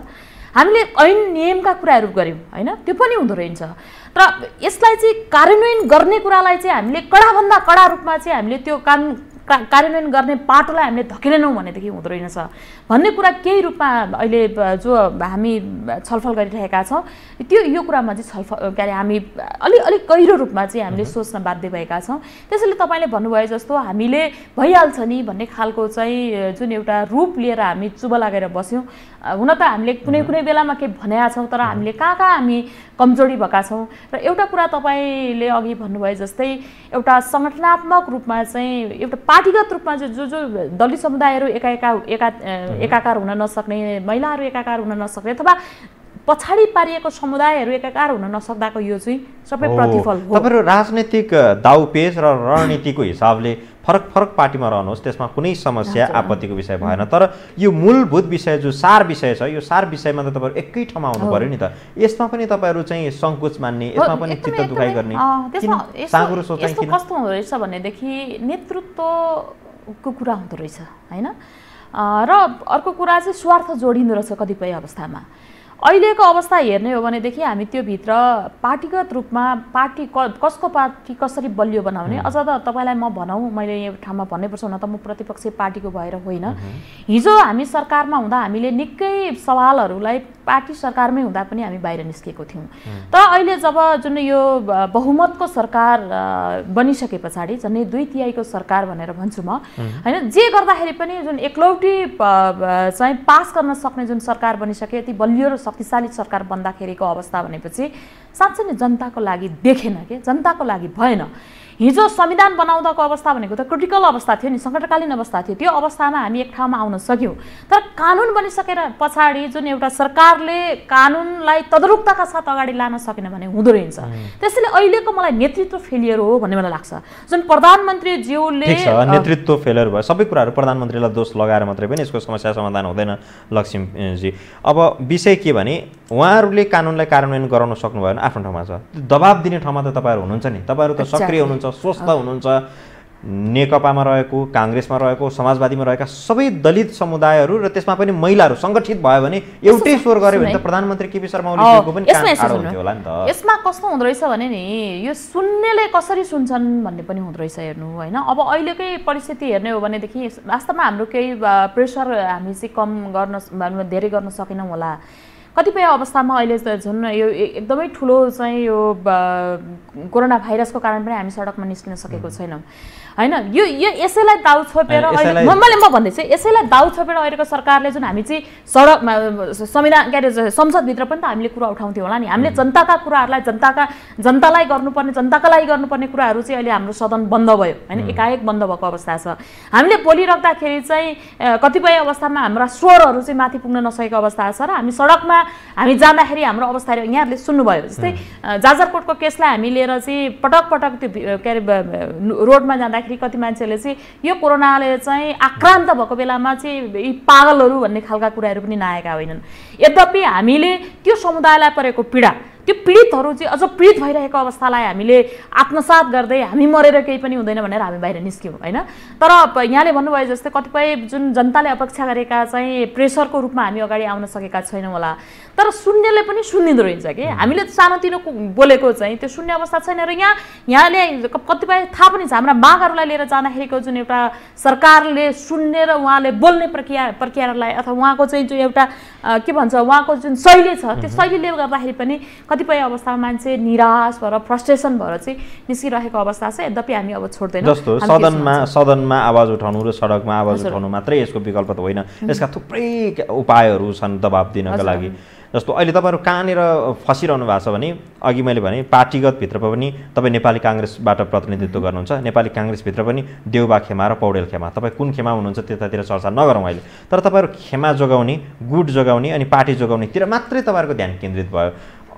हामीले ऐन नियमका कुराहरू गऱ्यौँ होइन? त्यो पनि हुँदो रहेछ। र यसलाई चाहिँ कार्यान्वयन गर्ने कुरालाई चाहिँ हामीले कडाभन्दा कडा रूपमा चाहिँ हामीले त्यो कानुन कार्यान्वयन गर्ने पाटोलाई हामीले धकेलेनौँ भनेदेखि हुँदो रहेनछ भन्ने कुरा केही रूपमा अहिले जो हामी छलफल गरिरहेका छौँ त्यो यो कुरामा चाहिँ छलफल के अरे हामी अलि अलिक गहिरो रूपमा चाहिँ हामीले सोच्न बाध्य भएका छौँ। त्यसैले तपाईँले भन्नुभयो जस्तो हामीले भइहाल्छ नि भन्ने खालको चाहिँ जुन एउटा रूप लिएर हामी चुब लागेर बस्यौँ। हुन त हामीले कुनै कुनै बेलामा केही भनेका छौँ तर हामीले कहाँ कहाँ हामी कमजोरी भएका छौँ। र एउटा कुरा तपाईँले अघि भन्नुभयो जस्तै एउटा सङ्गठनात्मक रूपमा चाहिँ एउटा पार्टीगत रूपमा चाहिँ जो जो दलित समुदायहरू एका एका एका एकाकार हुन नसक्ने महिलाहरू एकाकार हुन नसक्ने अथवा पछाडि पारिएको समुदायहरू एकाकार हुन नसक्दाको यो चाहिँ सबै प्रतिफल हो। तपाईँहरू राजनैतिक दाउपेच र रणनीतिको हिसाबले फरक फरक पार्टीमा रहनुहोस् त्यसमा कुनै समस्या आपत्तिको विषय भएन। तर यो मूलभूत विषय जो सार विषय छ यो सार विषयमा त तपाईँहरू एकै ठाउँमा आउनु पऱ्यो नि त। यसमा पनि तपाईँहरू चाहिँ सङ्कोच मान्ने यसमा पनि चित्त दुखाइ गर्ने कस्तो हुँदो रहेछ भनेदेखि नेतृत्वको कुरा हुँदो रहेछ होइन र अर्को कुरा चाहिँ स्वार्थ जोडिँदो रहेछ कतिपय अवस्थामा। अहिलेको अवस्था हेर्ने हो भनेदेखि हामी त्योभित्र पार्टीगत रूपमा पार्टी क कसको पार्टी कसरी बलियो बनाउने? अझ त तपाईँलाई म भनौँ मैले यो ठाउँमा भन्नैपर्छ हुन त म प्रतिपक्षी पार्टीको भएर होइन। हिजो हामी सरकारमा हुँदा हामीले निकै सवालहरूलाई पार्टी सरकारमै हुँदा पनि हामी बाहिर निस्केको थियौँ। तर अहिले जब जुन यो बहुमतको सरकार बनिसके पछाडि झन् दुई तिहाईको सरकार भनेर भन्छु म होइन जे गर्दाखेरि पनि जुन एकलौटी चाहिँ पास गर्न सक्ने जुन सरकार बनिसके यति बलियो र शक्तिशाली सरकार बन्दाखेरिको अवस्था भनेपछि साँच्चै नै जनताको लागि देखेन कि? जनताको लागि भएन। हिजो संविधान बनाउँदाको अवस्था भनेको त क्रिटिकल अवस्था थियो नि सङ्कटकालीन अवस्था थियो। त्यो अवस्थामा हामी एक ठाउँमा आउन सक्यौँ। तर कानुन बनिसकेर पछाडि जुन एउटा सरकारले कानुनलाई तदरुकताका साथ अगाडि लान सकेन भने हुँदो रहेछ। त्यसैले अहिलेको मलाई नेतृत्व फेलियर हो भन्ने मलाई लाग्छ। जुन प्रधानमन्त्रीज्यूले ठिक छ नेतृत्व फेलियर भयो। सबै कुराहरू प्रधानमन्त्रीलाई दोष लगाएर मात्रै पनि यसको समस्या समाधान हुँदैन लक्ष्मीजी। अब विषय के भने उहाँहरूले कानुनलाई कार्यान्वयन गराउन सक्नुभयो भने आफ्नो ठाउँमा छ। दबाब दिने ठाउँमा त तपाईँहरू हुनुहुन्छ नि। तपाईँहरू त सक्रिय हुनुहुन्छ। स्वस्थ हुनुहुन्छ। नेकपामा रहेको काङ्ग्रेसमा रहेको समाजवादीमा रहेका सबै दलित समुदायहरू र त्यसमा पनि महिलाहरू सङ्गठित भयो भने एउटै स्वर गऱ्यो भने त प्रधानमन्त्री केपी शर्मा ओलीको पनि होला नि त। यसमा कस्तो हुँदो रहेछ भने नि यो सुन्नेले कसरी सुन्छन् भन्ने पनि हुँदो रहेछ हेर्नु होइन? अब अहिलेकै परिस्थिति हेर्ने हो भनेदेखि वास्तवमा हाम्रो केही प्रेसर हामी चाहिँ कम गर्न धेरै गर्न सकेनौँ होला। कतिपय अवस्थामा अहिले झन् यो एकदमै ठुलो चाहिँ यो कोरोना भाइरसको कारण पनि हामी सडकमा निस्किन सकेको छैनौँ। होइन? यो यो यसैलाई दाउ छोपेर अहिले मैले म भन्दैछु यसैलाई दाउ छोपेर अहिलेको सरकारले जुन हामी चाहिँ सडकमा संविधान के अरे संसदभित्र पनि त हामीले कुरा उठाउँथ्यौँ होला नि। हामीले जनताका कुराहरूलाई जनताका जनतालाई गर्नुपर्ने जनताका लागि गर्नुपर्ने कुराहरू चाहिँ अहिले हाम्रो सदन बन्द भयो। होइन? एकाएक बन्द भएको अवस्था छ। हामीले बोलिराख्दाखेरि चाहिँ कतिपय अवस्थामा हाम्रा स्वरहरू चाहिँ माथि पुग्न नसकेको अवस्था छ र हामी सडकमा हामी जाँदाखेरि हाम्रो अवस्थाहरू यहाँहरूले सुन्नुभयो जस्तै जाजरकोटको केसलाई हामी लिएर चाहिँ पटक पटक त्यो के अरे रोडमा जाँदाखेरि कति मान्छेले चाहिँ यो कोरोनाले चाहिँ आक्रान्त भएको बेलामा चाहिँ यी पागलहरू भन्ने खालका कुराहरू पनि नआएका होइनन्। यद्यपि हामीले त्यो समुदायलाई परेको पीडा त्यो पीडितहरू चाहिँ अझ पीडित भइरहेको अवस्थालाई हामीले आत्मसात गर्दै हामी मरेर केही पनि हुँदैन भनेर हामी बाहिर निस्क्यौँ होइन? तर यहाँले भन्नुभयो जस्तै कतिपय जुन जनताले अपेक्षा गरेका चाहिँ प्रेसरको रूपमा हामी अगाडि आउन सकेका छैनौँ होला। तर सुन्नेले पनि सुनिँदो रहेछ कि? हामीले सानोतिनो बोलेको चाहिँ त्यो सुन्ने अवस्था छैन र यहाँ यहाँले कतिपय थाहा पनि छ हाम्रा मागहरूलाई लिएर जाँदाखेरिको जुन एउटा सरकारले सुन्ने र उहाँले बोल्ने प्रक्रिया प्रक्रियालाई अथवा उहाँको चाहिँ जो एउटा के भन्छ उहाँको जुन शैली छ त्यो शैलीले गर्दाखेरि पनि कतिपय अवस्थामा मान्छे निराश भएर फ्रस्ट्रेसन भएर चाहिँ निस्किरहेको अवस्था छ। यद्यपि हामी अब छोड्दैनौँ। जस्तो सदनमा? सदनमा आवाज उठाउनु र सडकमा आवाज। उठाउनु मात्रै यसको विकल्प त होइन। यसका थुप्रै उपायहरू छन् दबाब दिनका। लागि। जस्तो अहिले तपाईँहरू कहाँनिर फसिरहनु भएको छ भने अघि मैले भने पार्टीगत भित्र पनि तपाईँ नेपाली काङ्ग्रेसबाट प्रतिनिधित्व गर्नुहुन्छ। नेपाली काङ्ग्रेसभित्र पनि देउबा खेमा र पौडेल खेमा। तपाईँ कुन खेमा हुनुहुन्छ त्यतातिर चर्चा नगरौँ अहिले। तर तपाईँहरू खेमा जोगाउने गुट जोगाउने अनि पार्टी जोगाउनेतिर मात्रै तपाईँहरूको ध्यान केन्द्रित भयो।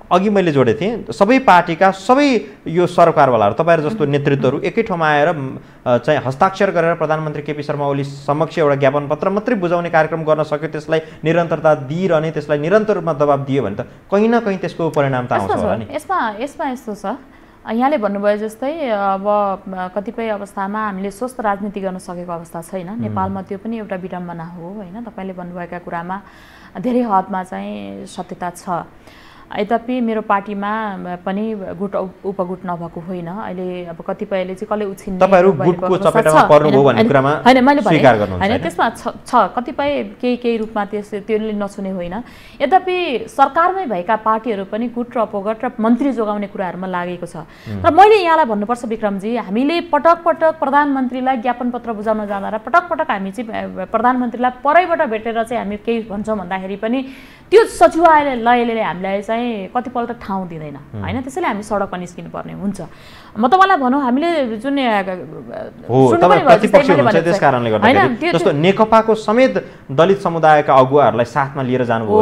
अघि मैले जोडेको थिएँ। सबै पार्टीका सबै यो सरकारवालाहरू तपाईँहरू जस्तो नेतृत्वहरू एकै ठाउँमा आएर चाहिँ हस्ताक्षर गरेर प्रधानमन्त्री केपी शर्मा ओली समक्ष एउटा ज्ञापन पत्र मात्रै बुझाउने कार्यक्रम गर्न सक्यो त्यसलाई निरन्तरता दिइरहने त्यसलाई निरन्तर रूपमा दबाब दियो भने त कहीँ न कहीँ त्यसको परिणाम त आउँछ होला नि। यसमा यसमा यस्तो छ। यहाँले भन्नुभयो जस्तै अब कतिपय अवस्थामा हामीले स्वस्थ राजनीति गर्न सकेको अवस्था छैन। नेपालमा त्यो पनि एउटा विडम्बना हो होइन? तपाईँले भन्नुभएका कुरामा धेरै हदमा चाहिँ सत्यता छ। यद्यपि मेरो पार्टीमा पनि गुट उप- उपगुट नभएको होइन अहिले अब कतिपयले चाहिँ कसले। पर्नुभयो होइन, मैले होइन? त्यसमा छ कतिपय केही केही रूपमा त्यस त्यसले नछुने होइन यद्यपि सरकारमै भएका पार्टीहरू पनि गुट र अपगट र मन्त्री जोगाउने कुराहरूमा लागेको छ र मैले यहाँलाई भन्नुपर्छ विक्रमजी हामीले पटक पटक प्रधानमन्त्रीलाई ज्ञापन पत्र बुझाउन जाँदा र पटक पटक हामी चाहिँ प्रधानमन्त्रीलाई परैबाट भेटेर चाहिँ हामी केही भन्छौँ भन्दाखेरि पनि त्यो सचिवालयले हामीलाई चाहिँ कतिपल्ट ठाउँ दिँदैन। होइन त्यसैले हामी सडकमा निस्किनु पर्ने हुन्छ। म तपाईँलाई भनौँ हामीले जुन चाहिँ- होइन, नेकपाको समेत दलित समुदायका अगुवाहरूलाई साथमा लिएर जानुभयो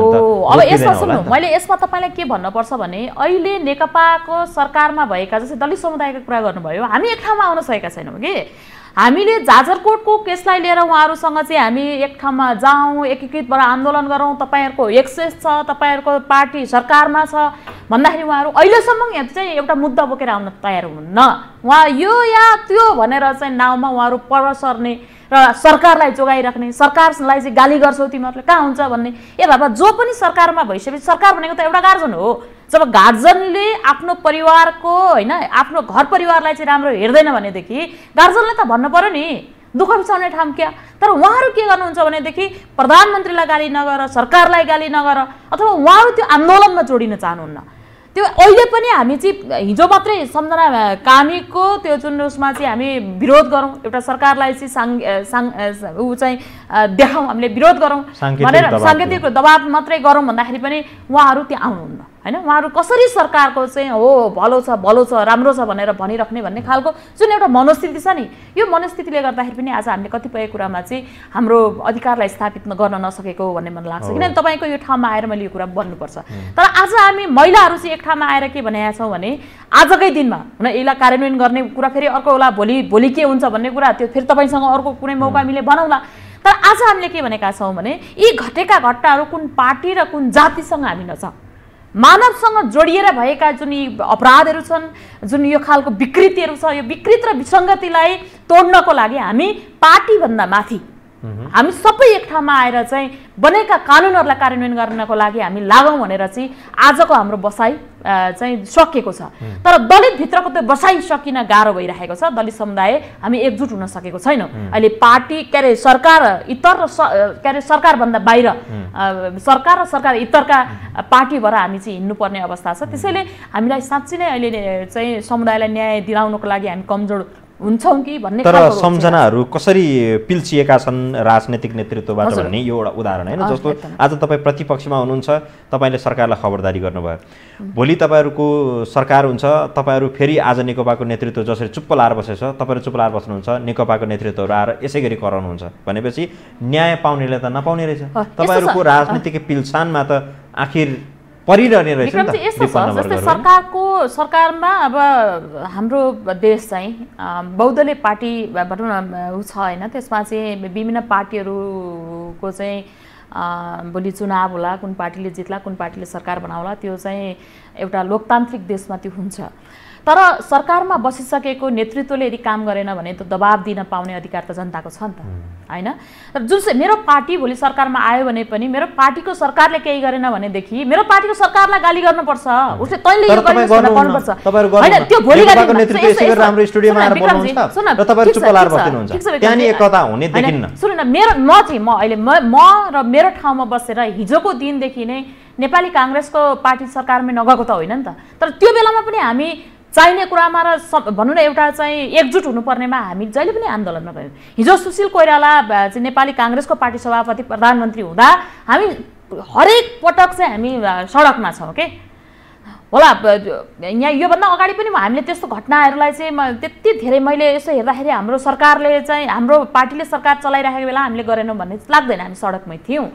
अब यसमा सुन्नु। मैले यसमा तपाईँलाई के भन्नुपर्छ भने अहिले नेकपाको सरकारमा भएका जस्तै दलित समुदायको कुरा गर्नुभयो हामी एक ठाउँमा आउन सकेका छैनौँ कि। हामीले जाजरकोटको केसलाई लिएर उहाँहरूसँग चाहिँ हामी एक ठाउँमा जाउँ एकीकृतबाट आन्दोलन गरौँ। तपाईँहरूको एक्सेस छ तपाईँहरूको पार्टी सरकारमा छ। भन्दाखेरि उहाँहरू अहिलेसम्म चाहिँ एउटा मुद्दा बोकेर आउन तयार हुनुहुन्न उहाँ यो या त्यो भनेर चाहिँ नाउँमा उहाँहरू पर सर्ने र सरकारलाई जोगाइराख्ने सरकारलाई चाहिँ गाली गर्छौ तिमीहरूले कहाँ हुन्छ भन्ने। ए बाबा जो पनि सरकारमा भइसकेपछि सरकार भनेको त एउटा गार्जन हो। जब गार्जनले आफ्नो परिवारको होइन आफ्नो घर परिवारलाई चाहिँ राम्रो हेर्दैन भनेदेखि गार्जनले त भन्नु पर्यो नि दुःख बिचाउने ठाउँ क्या? तर उहाँहरू के गर्नुहुन्छ भनेदेखि प्रधानमन्त्रीलाई गाली नगर सरकारलाई गाली नगर अथवा उहाँहरू त्यो आन्दोलनमा जोडिन चाहनुहुन्न। त्यो अहिले पनि हामी चाहिँ हिजो मात्रै सम्झना कामीको त्यो जुन उसमा चाहिँ हामी विरोध गरौँ। एउटा सरकारलाई चाहिँ साङ साङ ऊ चाहिँ देखाउँ हामीले विरोध गरौँ भनेर साङ्केतिक दबाब मात्रै गरौँ भन्दाखेरि पनि उहाँहरू त्यहाँ आउनुहुन्न। होइन? उहाँहरू कसरी सरकारको चाहिँ हो भलो छ भलो छ राम्रो छ भनेर भनिराख्ने भन्ने खालको जुन एउटा मनोस्थिति छ नि यो मनोस्थितिले गर्दाखेरि पनि आज हामीले कतिपय कुरामा चाहिँ हाम्रो अधिकारलाई स्थापित गर्न नसकेको भन्ने मलाई लाग्छ। किनभने तपाईँको यो ठाउँमा आएर मैले यो कुरा भन्नुपर्छ। तर आज हामी महिलाहरू चाहिँ एक ठाउँमा आएर के भनेका छौँ भने आजकै दिनमा हुन यसलाई कार्यान्वयन गर्ने कुरा फेरि अर्को होला भोलि भोलि के हुन्छ भन्ने कुरा त्यो फेरि तपाईँसँग अर्को कुनै मौका हामीले बनाउला तर आज हामीले के भनेका छौँ भने यी घटेका घटनाहरू कुन पार्टी र कुन जातिसँग हामी नछौँ। मानवसँग जोडिएर भएका जुन यी अपराधहरू छन् जुन यो खालको विकृतिहरू छ यो विकृत र विसङ्गतिलाई तोड्नको लागि हामी पार्टीभन्दा माथि हामी सबै एक ठाउँमा आएर चाहिँ बनेका कानुनहरूलाई कार्यान्वयन गर्नको लागि हामी लागौँ भनेर चाहिँ आजको हाम्रो बसाइ चाहिँ सकिएको छ। तर दलितभित्रको त्यो बसाइ सकिन गाह्रो भइरहेको छ। दलित समुदाय हामी एकजुट हुन सकेको छैनौँ। अहिले पार्टी के अरे सरकार इतर र के अरे सरकारभन्दा बाहिर सरकार र सरकार इतरका पार्टी भएर हामी चाहिँ हिँड्नुपर्ने अवस्था छ। त्यसैले हामीलाई साँच्चै नै अहिले चाहिँ समुदायलाई न्याय दिलाउनको लागि हामी कमजोर हुन्छौँ कि भन्ने तर सम्झनाहरू कसरी पिल्सिएका छन् राजनैतिक नेतृत्वबाट भन्ने यो एउटा उदाहरण होइन जस्तो आज तपाईँ प्रतिपक्षमा हुनुहुन्छ तपाईँले सरकारलाई खबरदारी गर्नुभयो। भोलि तपाईँहरूको सरकार हुन्छ तपाईँहरू फेरि आज नेकपाको नेतृत्व जसरी चुप्प लाएर बसेछ तपाईँहरू चुप्प लाएर बस्नुहुन्छ नेकपाको नेतृत्वहरू आएर यसै गरी कराउनुहुन्छ भनेपछि न्याय पाउनेले त नपाउने रहेछ। तपाईँहरूको राजनीतिक पिल्सानमा त आखिर परिरहने रहेछ यस्तो छ जस्तै सरकारको सरकारमा अब हाम्रो देश चाहिँ बौद्धले पार्टी भनौँ न छ होइन त्यसमा चाहिँ विभिन्न पार्टीहरूको चाहिँ भोलि चुनाव होला कुन पार्टीले जित्ला कुन पार्टीले सरकार बनाउला त्यो चाहिँ एउटा लोकतान्त्रिक देशमा त्यो हुन्छ। तर सरकारमा बसिसकेको नेतृत्वले यदि काम गरेन भने त दबाब दिन पाउने अधिकार त जनताको छ नि त। होइन? तर जुन चाहिँ मेरो पार्टी भोलि सरकारमा आयो भने पनि मेरो पार्टीको सरकारले केही गरेन भनेदेखि मेरो पार्टीको सरकारलाई गाली गर्नुपर्छ। उसले तैँले यो गर्नुपर्छ होइन त्यो भोलि सुन न मेरो म चाहिँ म अहिले म र मेरो ठाउँमा बसेर हिजोको दिनदेखि नै नेपाली काङ्ग्रेसको पार्टी सरकारमै नगएको त होइन नि त। तर त्यो बेलामा पनि हामी चाहिने कुरामा र भनौँ न एउटा चाहिँ एकजुट हुनुपर्नेमा हामी जहिले पनि आन्दोलनमा गयौँ। हिजो सुशील कोइराला चाहिँ नेपाली काङ्ग्रेसको पार्टी सभापति प्रधानमन्त्री हुँदा हामी हरेक पटक चाहिँ हामी सडकमा छौँ के होला यहाँ योभन्दा अगाडि पनि हामीले त्यस्तो घटनाहरूलाई चाहिँ त्यति धेरै मैले यसो हेर्दाखेरि हाम्रो सरकारले चाहिँ हाम्रो पार्टीले सरकार चलाइराखेको बेला हामीले गरेनौँ भन्ने लाग्दैन हामी सडकमै थियौँ।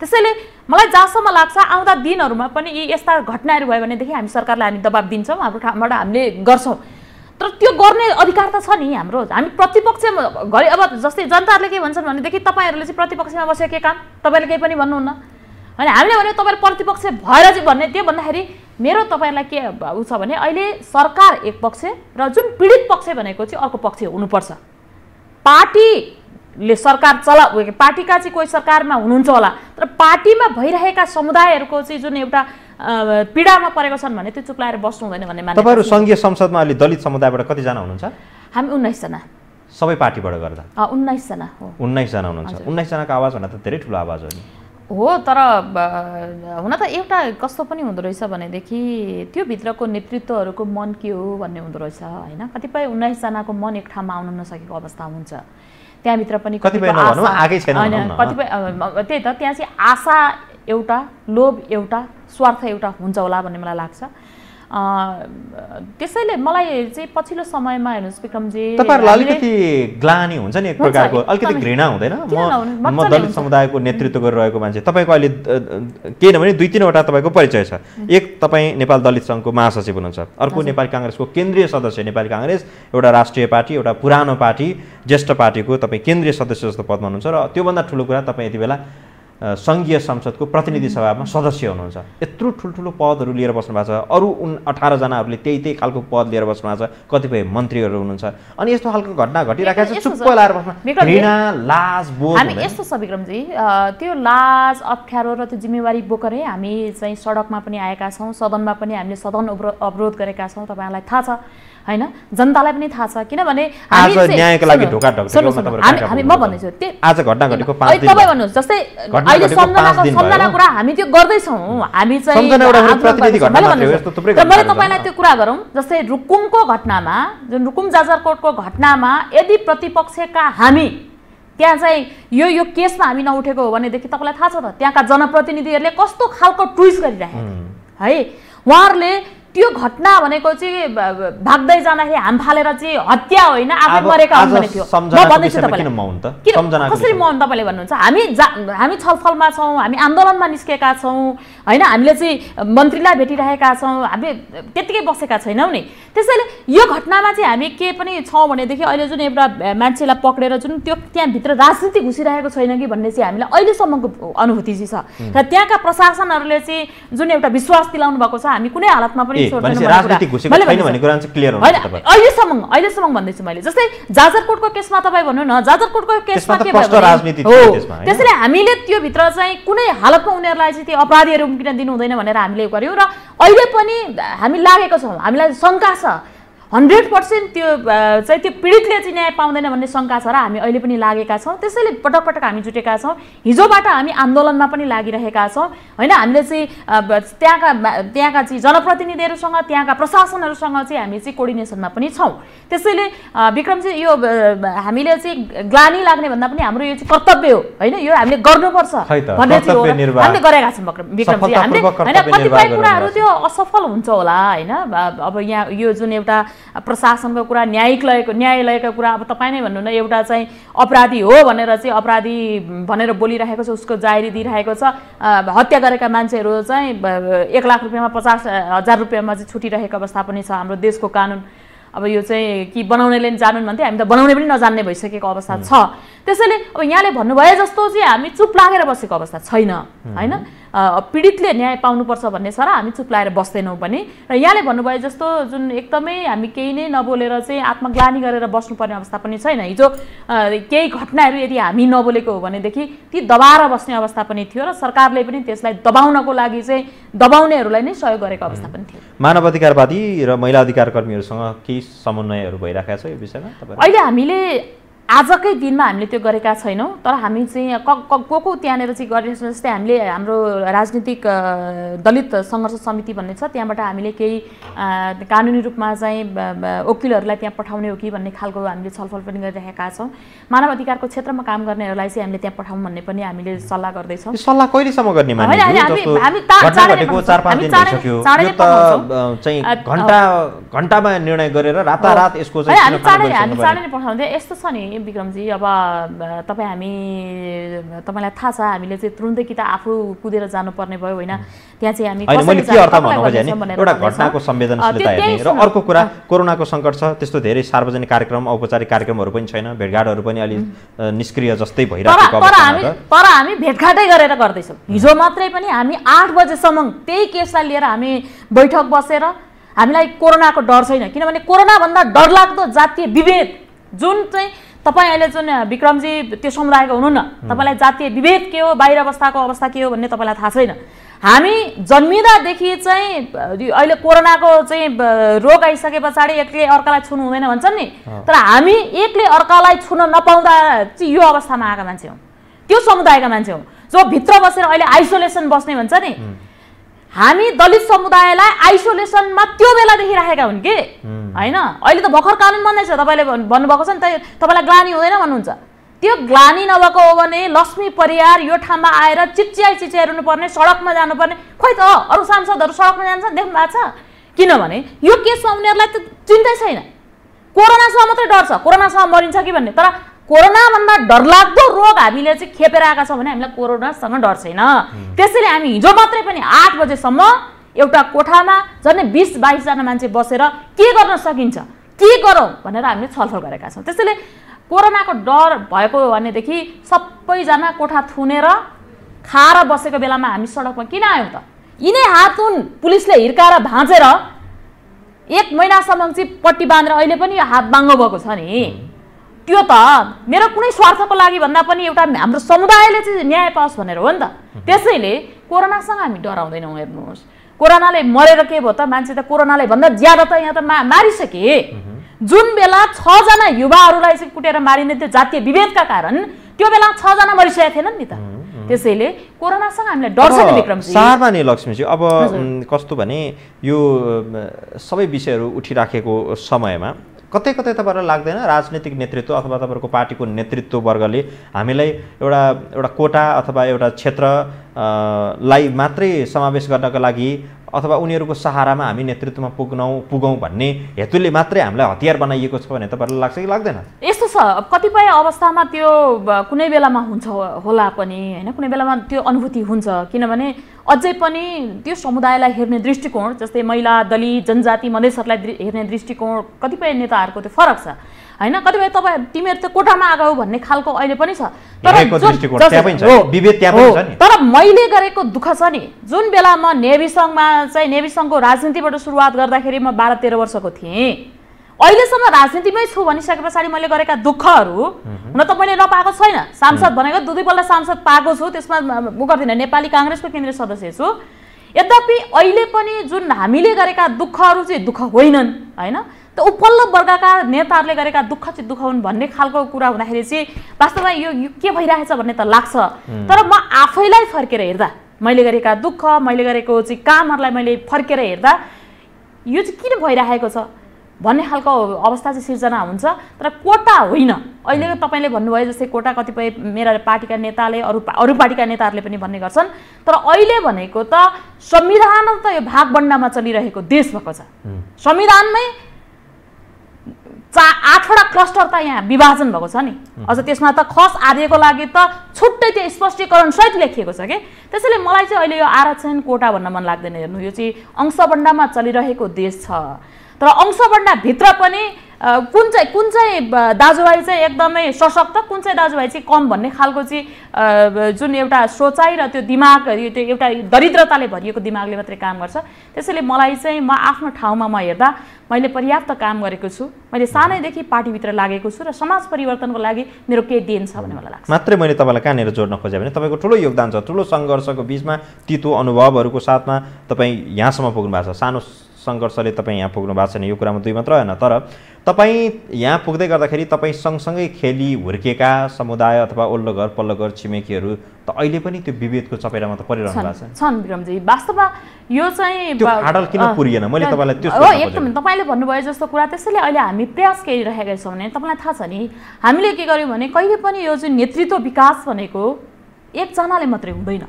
त्यसैले मलाई जहाँसम्म लाग्छ आउँदा दिनहरूमा पनि यी यस्ता घटनाहरू भयो भनेदेखि हामी सरकारलाई हामी दबाब दिन्छौँ हाम्रो ठाउँबाट हामीले गर्छौँ। तर त्यो गर्ने अधिकार त छ नि हाम्रो। हामी प्रतिपक्ष घरि अब जस्तै जनताहरूले के भन्छन् भनेदेखि तपाईँहरूले चाहिँ प्रतिपक्षमा बसेको के काम? तपाईँले केही पनि भन्नुहुन्न। होइन हामीले भने तपाईँहरू प्रतिपक्ष भएर चाहिँ भन्ने त्यो भन्दाखेरि मेरो तपाईँलाई के ऊ छ भने अहिले सरकार एक पक्ष र जुन पीडित पक्ष भनेको चाहिँ अर्को पक्ष हुनुपर्छ। पार्टीले सरकार चला पार्टीका चाहिँ कोही सरकारमा हुनुहुन्छ होला। तर पार्टीमा भइरहेका समुदायहरूको चाहिँ जुन एउटा पीडामा परेको छन् भने त्यो चुप्लाएर बस्नु हुँदैन भन्ने मान्नु तपाईँहरू सङ्घीय संसदमा अहिले दलित समुदायबाट कतिजना हुनुहुन्छ? हामी उन्नाइसजना। सबै पार्टीबाट गर्दा? उन्नाइसजना हो। उन्नाइसजना हुनुहुन्छ। उन्नाइसजनाको आवाज भन्दा त धेरै ठुलो आवाज हो नि। हो तर हुन त एउटा कस्तो पनि हुँदो रहेछ भनेदेखि त्यो भित्रको नेतृत्वहरूको मन के हो भन्ने हुँदो रहेछ होइन? कतिपय उन्नाइसजनाको मन एक ठाउँमा आउन नसकेको अवस्था हुन्छ। त्यहाँभित्र पनि कतिपय कतिपय त्यही त त्यहाँ चाहिँ आशा एउटा लोभ एउटा स्वार्थ एउटा हुन्छ होला भन्ने मलाई लाग्छ। त्यसैले मलाई चाहिँ पछिल्लो समयमा हेर्नुहोस् विक्रमजी तपाईँहरूलाई अलिकति ग्लानी हुन्छ नि एक प्रकारको अलिकति घृणा हुँदैन? म म दलित समुदायको नेतृत्व गरिरहेको मान्छे। तपाईँको अहिले केही नभने दुई तिनवटा तपाईँको परिचय छ। एक तपाईँ नेपाल दलित सङ्घको महासचिव हुनुहुन्छ। अर्को नेपाली काङ्ग्रेसको केन्द्रीय सदस्य नेपाली काङ्ग्रेस एउटा राष्ट्रिय पार्टी एउटा पुरानो पार्टी ज्येष्ठ पार्टीको तपाईँ केन्द्रीय सदस्य जस्तो पदमा हुनुहुन्छ। र त्योभन्दा ठुलो कुरा तपाईँ यति बेला सङ्घीय संसदको प्रतिनिधि सभामा सदस्य हुनुहुन्छ। यत्रो ठुल्ठुलो पदहरू लिएर बस्नु भएको छ। अरू उन अठारजनाहरूले त्यही त्यही खालको पद लिएर बस्नु भएको छ। कतिपय मन्त्रीहरू हुनुहुन्छ। अनि यस्तो खालको घटना घटिरहेको छ। चुप्प लाएर बस्नु घृणा लाज बोध हामी यस्तो छ विक्रमजी त्यो लाज अप्ठ्यारो र त्यो जिम्मेवारी बोकेरै हामी चाहिँ सडकमा पनि आएका छौँ। सदनमा पनि हामीले सदन अवरोध गरेका छौँ। तपाईँहरूलाई थाहा छ होइन? जनतालाई पनि थाहा छ। किनभने हामी म भन्दैछु तपाईँ भन्नुहोस् जस्तै सम्झना कुरा हामी त्यो गर्दैछौँ। हामी चाहिँ मैले तपाईँलाई त्यो कुरा गरौँ जस्तै रुकुमको घटनामा जुन रुकुम जाजरकोटको घटनामा यदि प्रतिपक्षका हामी त्यहाँ चाहिँ यो यो केसमा हामी नउठेको हो भनेदेखि तपाईँलाई थाहा छ त त्यहाँका जनप्रतिनिधिहरूले कस्तो खालको ट्विस्ट गरिराखे है? उहाँहरूले त्यो घटना भनेको चाहिँ भाग्दै जाँदाखेरि हाम फालेर चाहिँ हत्या होइन आफै मरेका कसरी। मौन तपाईँले भन्नुहुन्छ? हामी जा हामी छलफलमा छौँ हामी आन्दोलनमा निस्केका छौँ होइन? हामीले चाहिँ मन्त्रीलाई भेटिरहेका छौँ हामी त्यत्तिकै बसेका छैनौँ नि। त्यसैले यो घटनामा चाहिँ हामी के पनि छौँ भनेदेखि अहिले जुन एउटा मान्छेलाई पक्रेर जुन त्यो त्यहाँभित्र राजनीति घुसिरहेको छैन कि भन्ने चाहिँ हामीलाई अहिलेसम्मको अनुभूति चाहिँ छ। र त्यहाँका प्रशासनहरूले चाहिँ जुन एउटा विश्वास दिलाउनु भएको छ हामी कुनै हालतमा पनि राजनीति घुसेको छैन। भन्ने कुरा चाहिँ क्लियर तपाईँ अहिलेसम्म अहिलेसम्म भन्दैछु मैले जस्तै जाजरकोटको केसमा तपाईँ भन्नु न जाजरकोटको केसमा के भयो राजनीति हो? त्यसैले हामीले त्यो भित्र चाहिँ कुनै हालतमा उनीहरूलाई चाहिँ त्यो अपराधीहरू किन दिनु हुँदैन भनेर हामीले गर्यौँ र अहिले पनि हामी लागेको छौँ हामीलाई शङ्का छ हन्ड्रेड पर्सेन्ट त्यो चाहिँ त्यो पीडितले चाहिँ न्याय पाउँदैन भन्ने शङ्का छ र हामी अहिले पनि लागेका छौँ। त्यसैले पटक पटक हामी जुटेका छौँ। हिजोबाट हामी आन्दोलनमा पनि लागिरहेका छौँ। होइन हामीले चाहिँ त्यहाँका त्यहाँका चाहिँ जनप्रतिनिधिहरूसँग त्यहाँका प्रशासनहरूसँग चाहिँ हामी चाहिँ कोर्डिनेसनमा पनि छौँ। त्यसैले अ, विक्रमजी यो हामीले चाहिँ ग्लानी लाग्ने भन्दा पनि हाम्रो यो चाहिँ कर्तव्य हो। होइन यो हामीले गर्नुपर्छ भन्ने चाहिँ। हामीले गरेका छौँ विक्रम- विक्रमजी। हामीले होइन कतिपय कुराहरू त्यो असफल हुन्छ होला होइन? अब यहाँ यो जुन एउटा प्रशासनको कुरा न्यायिक न्यायालयको कुरा अब तपाईँ नै भन्नु न एउटा चाहिँ अपराधी हो भनेर चाहिँ अपराधी भनेर बोलिरहेको छ उसको जाहेरी दिइरहेको छ। हत्या गरेका मान्छेहरू चाहिँ एक लाख रुपियाँमा पचास हजार रुपियाँमा चाहिँ छुटिरहेको अवस्था पनि छ हाम्रो देशको कानुन। अब यो चाहिँ कि बनाउनेले जानुन् भन्थे हामी त बनाउने पनि नजान्ने भइसकेको अवस्था छ। त्यसैले अब यहाँले भन्नुभए जस्तो चाहिँ हामी चुप लागेर बसेको अवस्था छैन होइन? पीडितले न्याय पाउनुपर्छ भन्ने छ र हामी चुप लागेर बस्दैनौँ पनि। र यहाँले भन्नुभए जस्तो जुन एकदमै हामी केही नै नबोलेर चाहिँ आत्मग्लानी गरेर बस्नुपर्ने अवस्था पनि छैन। हिजो केही घटनाहरू यदि हामी नबोलेको हो भनेदेखि ती दबाएर बस्ने अवस्था पनि थियो र सरकारले पनि त्यसलाई दबाउनको लागि चाहिँ दबाउनेहरूलाई नै सहयोग गरेको अवस्था पनि थियो। मानव अधिकारवादी र महिला अधिकार कर्मीहरूसँग केही समन्वयहरू भइरहेको छ यो विषयमा? अहिले हामीले आजकै दिनमा हामीले त्यो गरेका छैनौँ तर हामी चाहिँ क क- को त्यहाँनिर चाहिँ गरिरहेको छौँ जस्तै हामीले हाम्रो राजनीतिक दलित सङ्घर्ष समिति भन्ने छ त्यहाँबाट हामीले केही कानुनी रूपमा चाहिँ वकिलहरूलाई त्यहाँ पठाउने हो कि भन्ने खालको हामीले छलफल पनि गरिरहेका छौँ। मानव अधिकारको क्षेत्रमा काम गर्नेहरूलाई चाहिँ हामीले त्यहाँ पठाउँ भन्ने पनि हामीले सल्लाह गर्दैछौँ। सल्लाह कहिलेसम्म गर्ने घन्टामा निर्णय गरेर रातारात यसको चाहिँ यस्तो छ नि विक्रमजी अब तपाईँ हामी तपाईँलाई थाहा छ हामीले चाहिँ तुरुन्तै कि त आफू कुदेर जानुपर्ने भयो होइन? त्यहाँ चाहिँ हामी एउटा। घटनाको संवेदनशीलता हेर्ने। र। अर्को कुरा कोरोनाको सङ्कट छ त्यस्तो धेरै सार्वजनिक कार्यक्रम औपचारिक कार्यक्रमहरू पनि छैन भेटघाटहरू पनि अलि अ, निष्क्रिय जस्तै भइरहेको त तर हामी भेटघाटै गरेर गर्दैछौँ। हिजो मात्रै पनि हामी आठ बजेसम्म त्यही केसलाई लिएर हामी बैठक बसेर हामीलाई कोरोनाको डर छैन। किनभने कोरोनाभन्दा डरलाग्दो जातीय विभेद जुन चाहिँ तपाईँ अहिले जुन विक्रमजी त्यो समुदायको हुनु न तपाईँलाई जातीय विभेद के हो बाहिर अवस्थाको अवस्था के हो भन्ने तपाईँलाई थाहा छैन। हामी जन्मिँदादेखि चाहिँ अहिले कोरोनाको चाहिँ रोग आइसके पछाडि एकले अर्कालाई छुनु हुँदैन भन्छन् नि। तर हामी एकले अर्कालाई छुन नपाउँदा चाहिँ यो अवस्थामा आएका मान्छे हौँ। त्यो समुदायका मान्छे हौँ। जो भित्र बसेर अहिले आइसोलेसन बस्ने भन्छ नि। हामी दलित समुदायलाई आइसोलेसनमा त्यो बेलादेखि राखेका हुन् कि? होइन? अहिले त भर्खर कानुन बन्दैछ तपाईँले भन्- भन्नुभएको छ नि त तपाईँलाई ग्लानी हुँदैन भन्नुहुन्छ। त्यो ग्लानी नभएको हो भने लक्ष्मी परियार यो ठाउँमा आएर चिच्याइ चिच्याइरहनु पर्ने सडकमा जानुपर्ने। खोइ त अरू सांसदहरू सडकमा जान्छ देख्नु भएको छ। किनभने यो केसमा उनीहरूलाई त चिन्तै छैन। कोरोनासँग मात्रै डर छ कोरोनासँग मरिन्छ कि भन्ने। तर कोरोनाभन्दा डरलाग्दो रोग हामीले चाहिँ खेपेर आएका छौँ भने हामीलाई कोरोनासँग डर छैन। त्यसैले हामी हिजो मात्रै पनि आठ बजेसम्म एउटा कोठामा झन् बिस बाइसजना मान्छे बसेर के गर्न सकिन्छ के गरौँ भनेर हामीले छलफल गरेका छौँ। त्यसैले कोरोनाको डर भएको भनेदेखि सबैजना कोठा थुनेर खाएर बसेको बेलामा हामी सडकमा किन आयौँ त? यिनै हात हुन् पुलिसले हिर्काएर भाँचेर एक महिनासम्म चाहिँ पट्टी बाँधेर अहिले पनि हात बाङ्गो भएको छ नि। त्यो त मेरो कुनै स्वार्थको लागि भन्दा पनि एउटा हाम्रो समुदायले चाहिँ न्याय पाओस् भनेर हो नि त। त्यसैले कोरोनासँग हामी डराउँदैनौँ हेर्नुहोस्। कोरोनाले मरेर के भयो त? मान्छे त कोरोनाले भन्दा ज्यादा त यहाँ त मा मारिसके। जुन बेला छजना युवाहरूलाई चाहिँ कुटेर मारिने त्यो जातीय विभेदका कारण त्यो बेला छजना मरिसकेका थिएनन् नि त। त्यसैले कोरोनासँग हामीलाई डर विक्रमजी। सारमा नि लक्ष्मीजी अब कस्तो भने यो सबै विषयहरू उठिराखेको समयमा कतै कतै तपाईँहरूलाई लाग्दैन राजनीतिक नेतृत्व अथवा तपाईँहरूको पार्टीको नेतृत्व वर्गले हामीलाई एउटा एउटा कोटा अथवा एउटा क्षेत्र लाई मात्रै समावेश गर्नको लागि अथवा उनीहरूको सहारामा हामी नेतृत्वमा पुग्नौँ पुगौँ भन्ने हेतुले मात्रै हामीलाई हतियार बनाइएको छ भने तपाईँहरूलाई लाग्छ कि लाग्दैन? यस्तो छ। कतिपय अवस्थामा त्यो कुनै बेलामा हुन्छ होला पनि होइन? कुनै बेलामा त्यो अनुभूति हुन्छ। किनभने अझै पनि त्यो समुदायलाई हेर्ने दृष्टिकोण जस्तै महिला दलित जनजाति मधेसहरूलाई हेर्ने दृष्टिकोण कतिपय नेताहरूको त्यो फरक छ। होइन? कतिपय तपाईँ तिमीहरू त कोठामा आगौ भन्ने खालको अहिले पनि छ। तर मैले गरेको दुःख छ नि जुन बेला म नेभी सङ्घमा चाहिँ नेभी सङ्घको राजनीतिबाट सुरुवात गर्दाखेरि म बाह्र तेह्र वर्षको थिएँ। अहिलेसम्म राजनीतिमै छु भनिसके पछाडि मैले गरेका दुःखहरू हुन त मैले नपाएको छैन। सांसद भनेको दुई दुईपल्ट सांसद पाएको छु त्यसमा उ गर्दिनँ। नेपाली काङ्ग्रेसको केन्द्रीय सदस्य छु। यद्यपि अहिले पनि जुन हामीले गरेका दुःखहरू चाहिँ दुःख होइनन् होइन? त उपल्लो वर्गका नेताहरूले गरेका दुःख चाहिँ दुःख हुन् भन्ने खालको कुरा हुँदाखेरि चाहिँ वास्तवमा यो के भइरहेछ भन्ने त लाग्छ। तर म आफैलाई फर्केर हेर्दा मैले गरेका दुःख मैले गरेको चाहिँ कामहरूलाई मैले फर्केर हेर्दा यो चाहिँ किन भइरहेको छ? भन्ने खालको अवस्था चाहिँ सिर्जना हुन्छ तर कोटा होइन। अहिले तपाईँले भन्नुभयो जस्तै कोटा कतिपय मेरा पार्टीका नेताले अरू अरू पार्टीका नेताहरूले पनि भन्ने गर्छन्। तर अहिले भनेको त संविधान त यो भागबन्डामा चलिरहेको देश भएको छ संविधानमै चा आठवटा क्लस्टर त यहाँ विभाजन भएको छ नि। अझ त्यसमा त खस आदिको लागि त छुट्टै त्यो स्पष्टीकरण सहित लेखिएको छ कि। त्यसैले मलाई चाहिँ अहिले यो आरक्षण कोटा भन्न मन लाग्दैन हेर्नु। यो चाहिँ अंशबन्डामा चलिरहेको देश छ। तर अंशबन्डाभित्र पनि कुन चाहिँ कुन चाहिँ दाजुभाइ चाहिँ एकदमै सशक्त कुन चाहिँ दाजुभाइ चाहिँ कम भन्ने खालको चाहिँ जुन एउटा सोचाइ र त्यो दिमाग त्यो एउटा दरिद्रताले भरिएको दिमागले मात्रै काम गर्छ। त्यसैले मलाई चाहिँ म आफ्नो ठाउँमा म हेर्दा मैले पर्याप्त काम गरेको छु। मैले सानैदेखि पार्टीभित्र लागेको छु र समाज परिवर्तनको लागि मेरो केही देन छ भन्ने मलाई लाग्छ। मात्रै मैले तपाईँलाई कहाँनिर जोड्न खोजेँ भने तपाईँको ठुलो योगदान छ ठुलो सङ्घर्षको बिचमा तितो अनुभवहरूको साथमा तपाईँ यहाँसम्म पुग्नु भएको छ। सानो सङ्घर्षले तपाईँ यहाँ पुग्नु भएको छैन यो कुरामा दुई मात्र होइन तर तपाईँ यहाँ पुग्दै गर्दाखेरि तपाईँ सँगसँगै खेली हुर्केका समुदाय अथवा ओल्लो घर पल्लो घर छिमेकीहरू त अहिले पनि त्यो विभेदको चपेरामा त परिरहनु भएको छ। छन् विक्रमजी। वास्तवमा यो चाहिँ हाडल किन पुरिएन? मैले तपाईँलाई त्यो हो एकदम। तपाईँले भन्नुभयो जस्तो कुरा त्यसैले अहिले हामी प्रयास गरिरहेका छौँ भने तपाईँलाई थाहा छ नि हामीले के गर्यौँ भने कहिले पनि यो जुन नेतृत्व विकास भनेको एकजनाले मात्रै हुँदैन।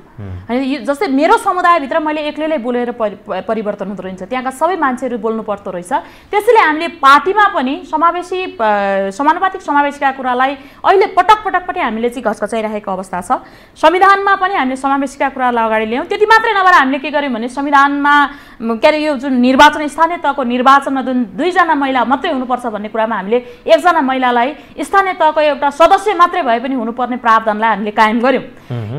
होइन जस्तै मेरो समुदायभित्र मैले एक्लैले बोलेर परिवर्तन हुँदो रहेछ। त्यहाँका सबै मान्छेहरू बोल्नु पर्दो रहेछ। त्यसैले हामीले पार्टीमा पनि समावेशी समानुपातिक समावेशका कुरालाई अहिले पटक पटक पनि हामीले चाहिँ घचघचाइरहेको अवस्था छ। संविधानमा पनि हामीले समावेशीका कुरालाई अगाडि ल्यायौँ। त्यति मात्रै नभएर हामीले के गर्यौँ भने संविधानमा के अरे यो जुन निर्वाचन स्थानीय तहको निर्वाचनमा जुन दुईजना महिला मात्रै हुनुपर्छ भन्ने कुरामा हामीले एकजना महिलालाई स्थानीय तहको एउटा सदस्य मात्रै भए पनि हुनुपर्ने प्रावधानलाई हामीले कायम गऱ्यौँ।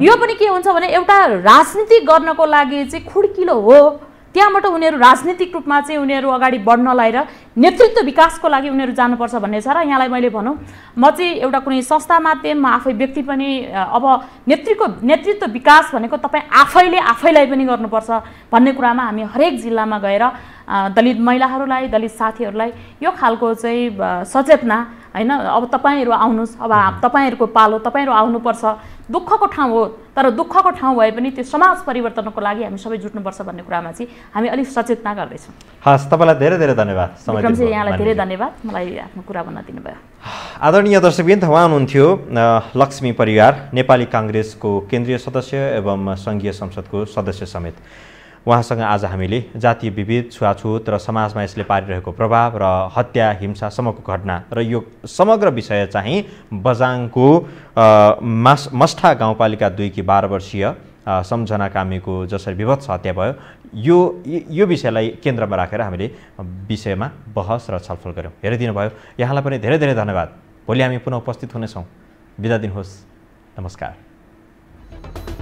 यो पनि के हुन्छ भने एउटा राजनीति गर्नको लागि चाहिँ खुड्किलो हो। त्यहाँबाट उनीहरू राजनीतिक रूपमा चाहिँ उनीहरू अगाडि बढ्नलाई र नेतृत्व विकासको लागि उनीहरू जानुपर्छ भन्ने छ र यहाँलाई मैले भनौँ म चाहिँ एउटा कुनै संस्था माध्यम म आफै व्यक्ति पनि अब नेतृत्वको नेतृत्व विकास भनेको तपाईँ आफैले आफैलाई पनि गर्नुपर्छ भन्ने कुरामा हामी हरेक जिल्लामा गएर दलित महिलाहरूलाई दलित साथीहरूलाई यो खालको चाहिँ सचेतना होइन? अब तपाईँहरू आउनुहोस् अब तपाईँहरूको पालो तपाईँहरू आउनुपर्छ। दुःखको ठाउँ हो तर दुःखको ठाउँ भए पनि त्यो समाज परिवर्तनको लागि हामी सबै जुट्नुपर्छ भन्ने कुरामा चाहिँ हामी अलिक सचेतना गर्दैछौँ। हस् तपाईँलाई धेरै धेरै धन्यवाद। यहाँलाई धेरै धन्यवाद। मलाई आफ्नो कुरा भन्न दिनुभयो। आदरणीय दर्शकबिन उहाँ हुनुहुन्थ्यो लक्ष्मी परिवार नेपाली काङ्ग्रेसको केन्द्रीय सदस्य एवं सङ्घीय संसदको सदस्य समेत। उहाँसँग आज हामीले जातीय विभेद छुवाछुत र समाजमा यसले पारिरहेको प्रभाव र हत्या हिंसासम्मको घटना र यो समग्र विषय चाहिँ बजाङको मास मष्ठा गाउँपालिका दुईकी बाह्र वर्षीय सम्झना कामीको जसरी विभत्स हत्या भयो यो यो विषयलाई केन्द्रमा राखेर हामीले विषयमा बहस र छलफल गऱ्यौँ। हेरिदिनु भयो। यहाँलाई पनि धेरै धेरै धन्यवाद। भोलि हामी पुनः उपस्थित हुनेछौँ। बिदा दिनुहोस्। नमस्कार।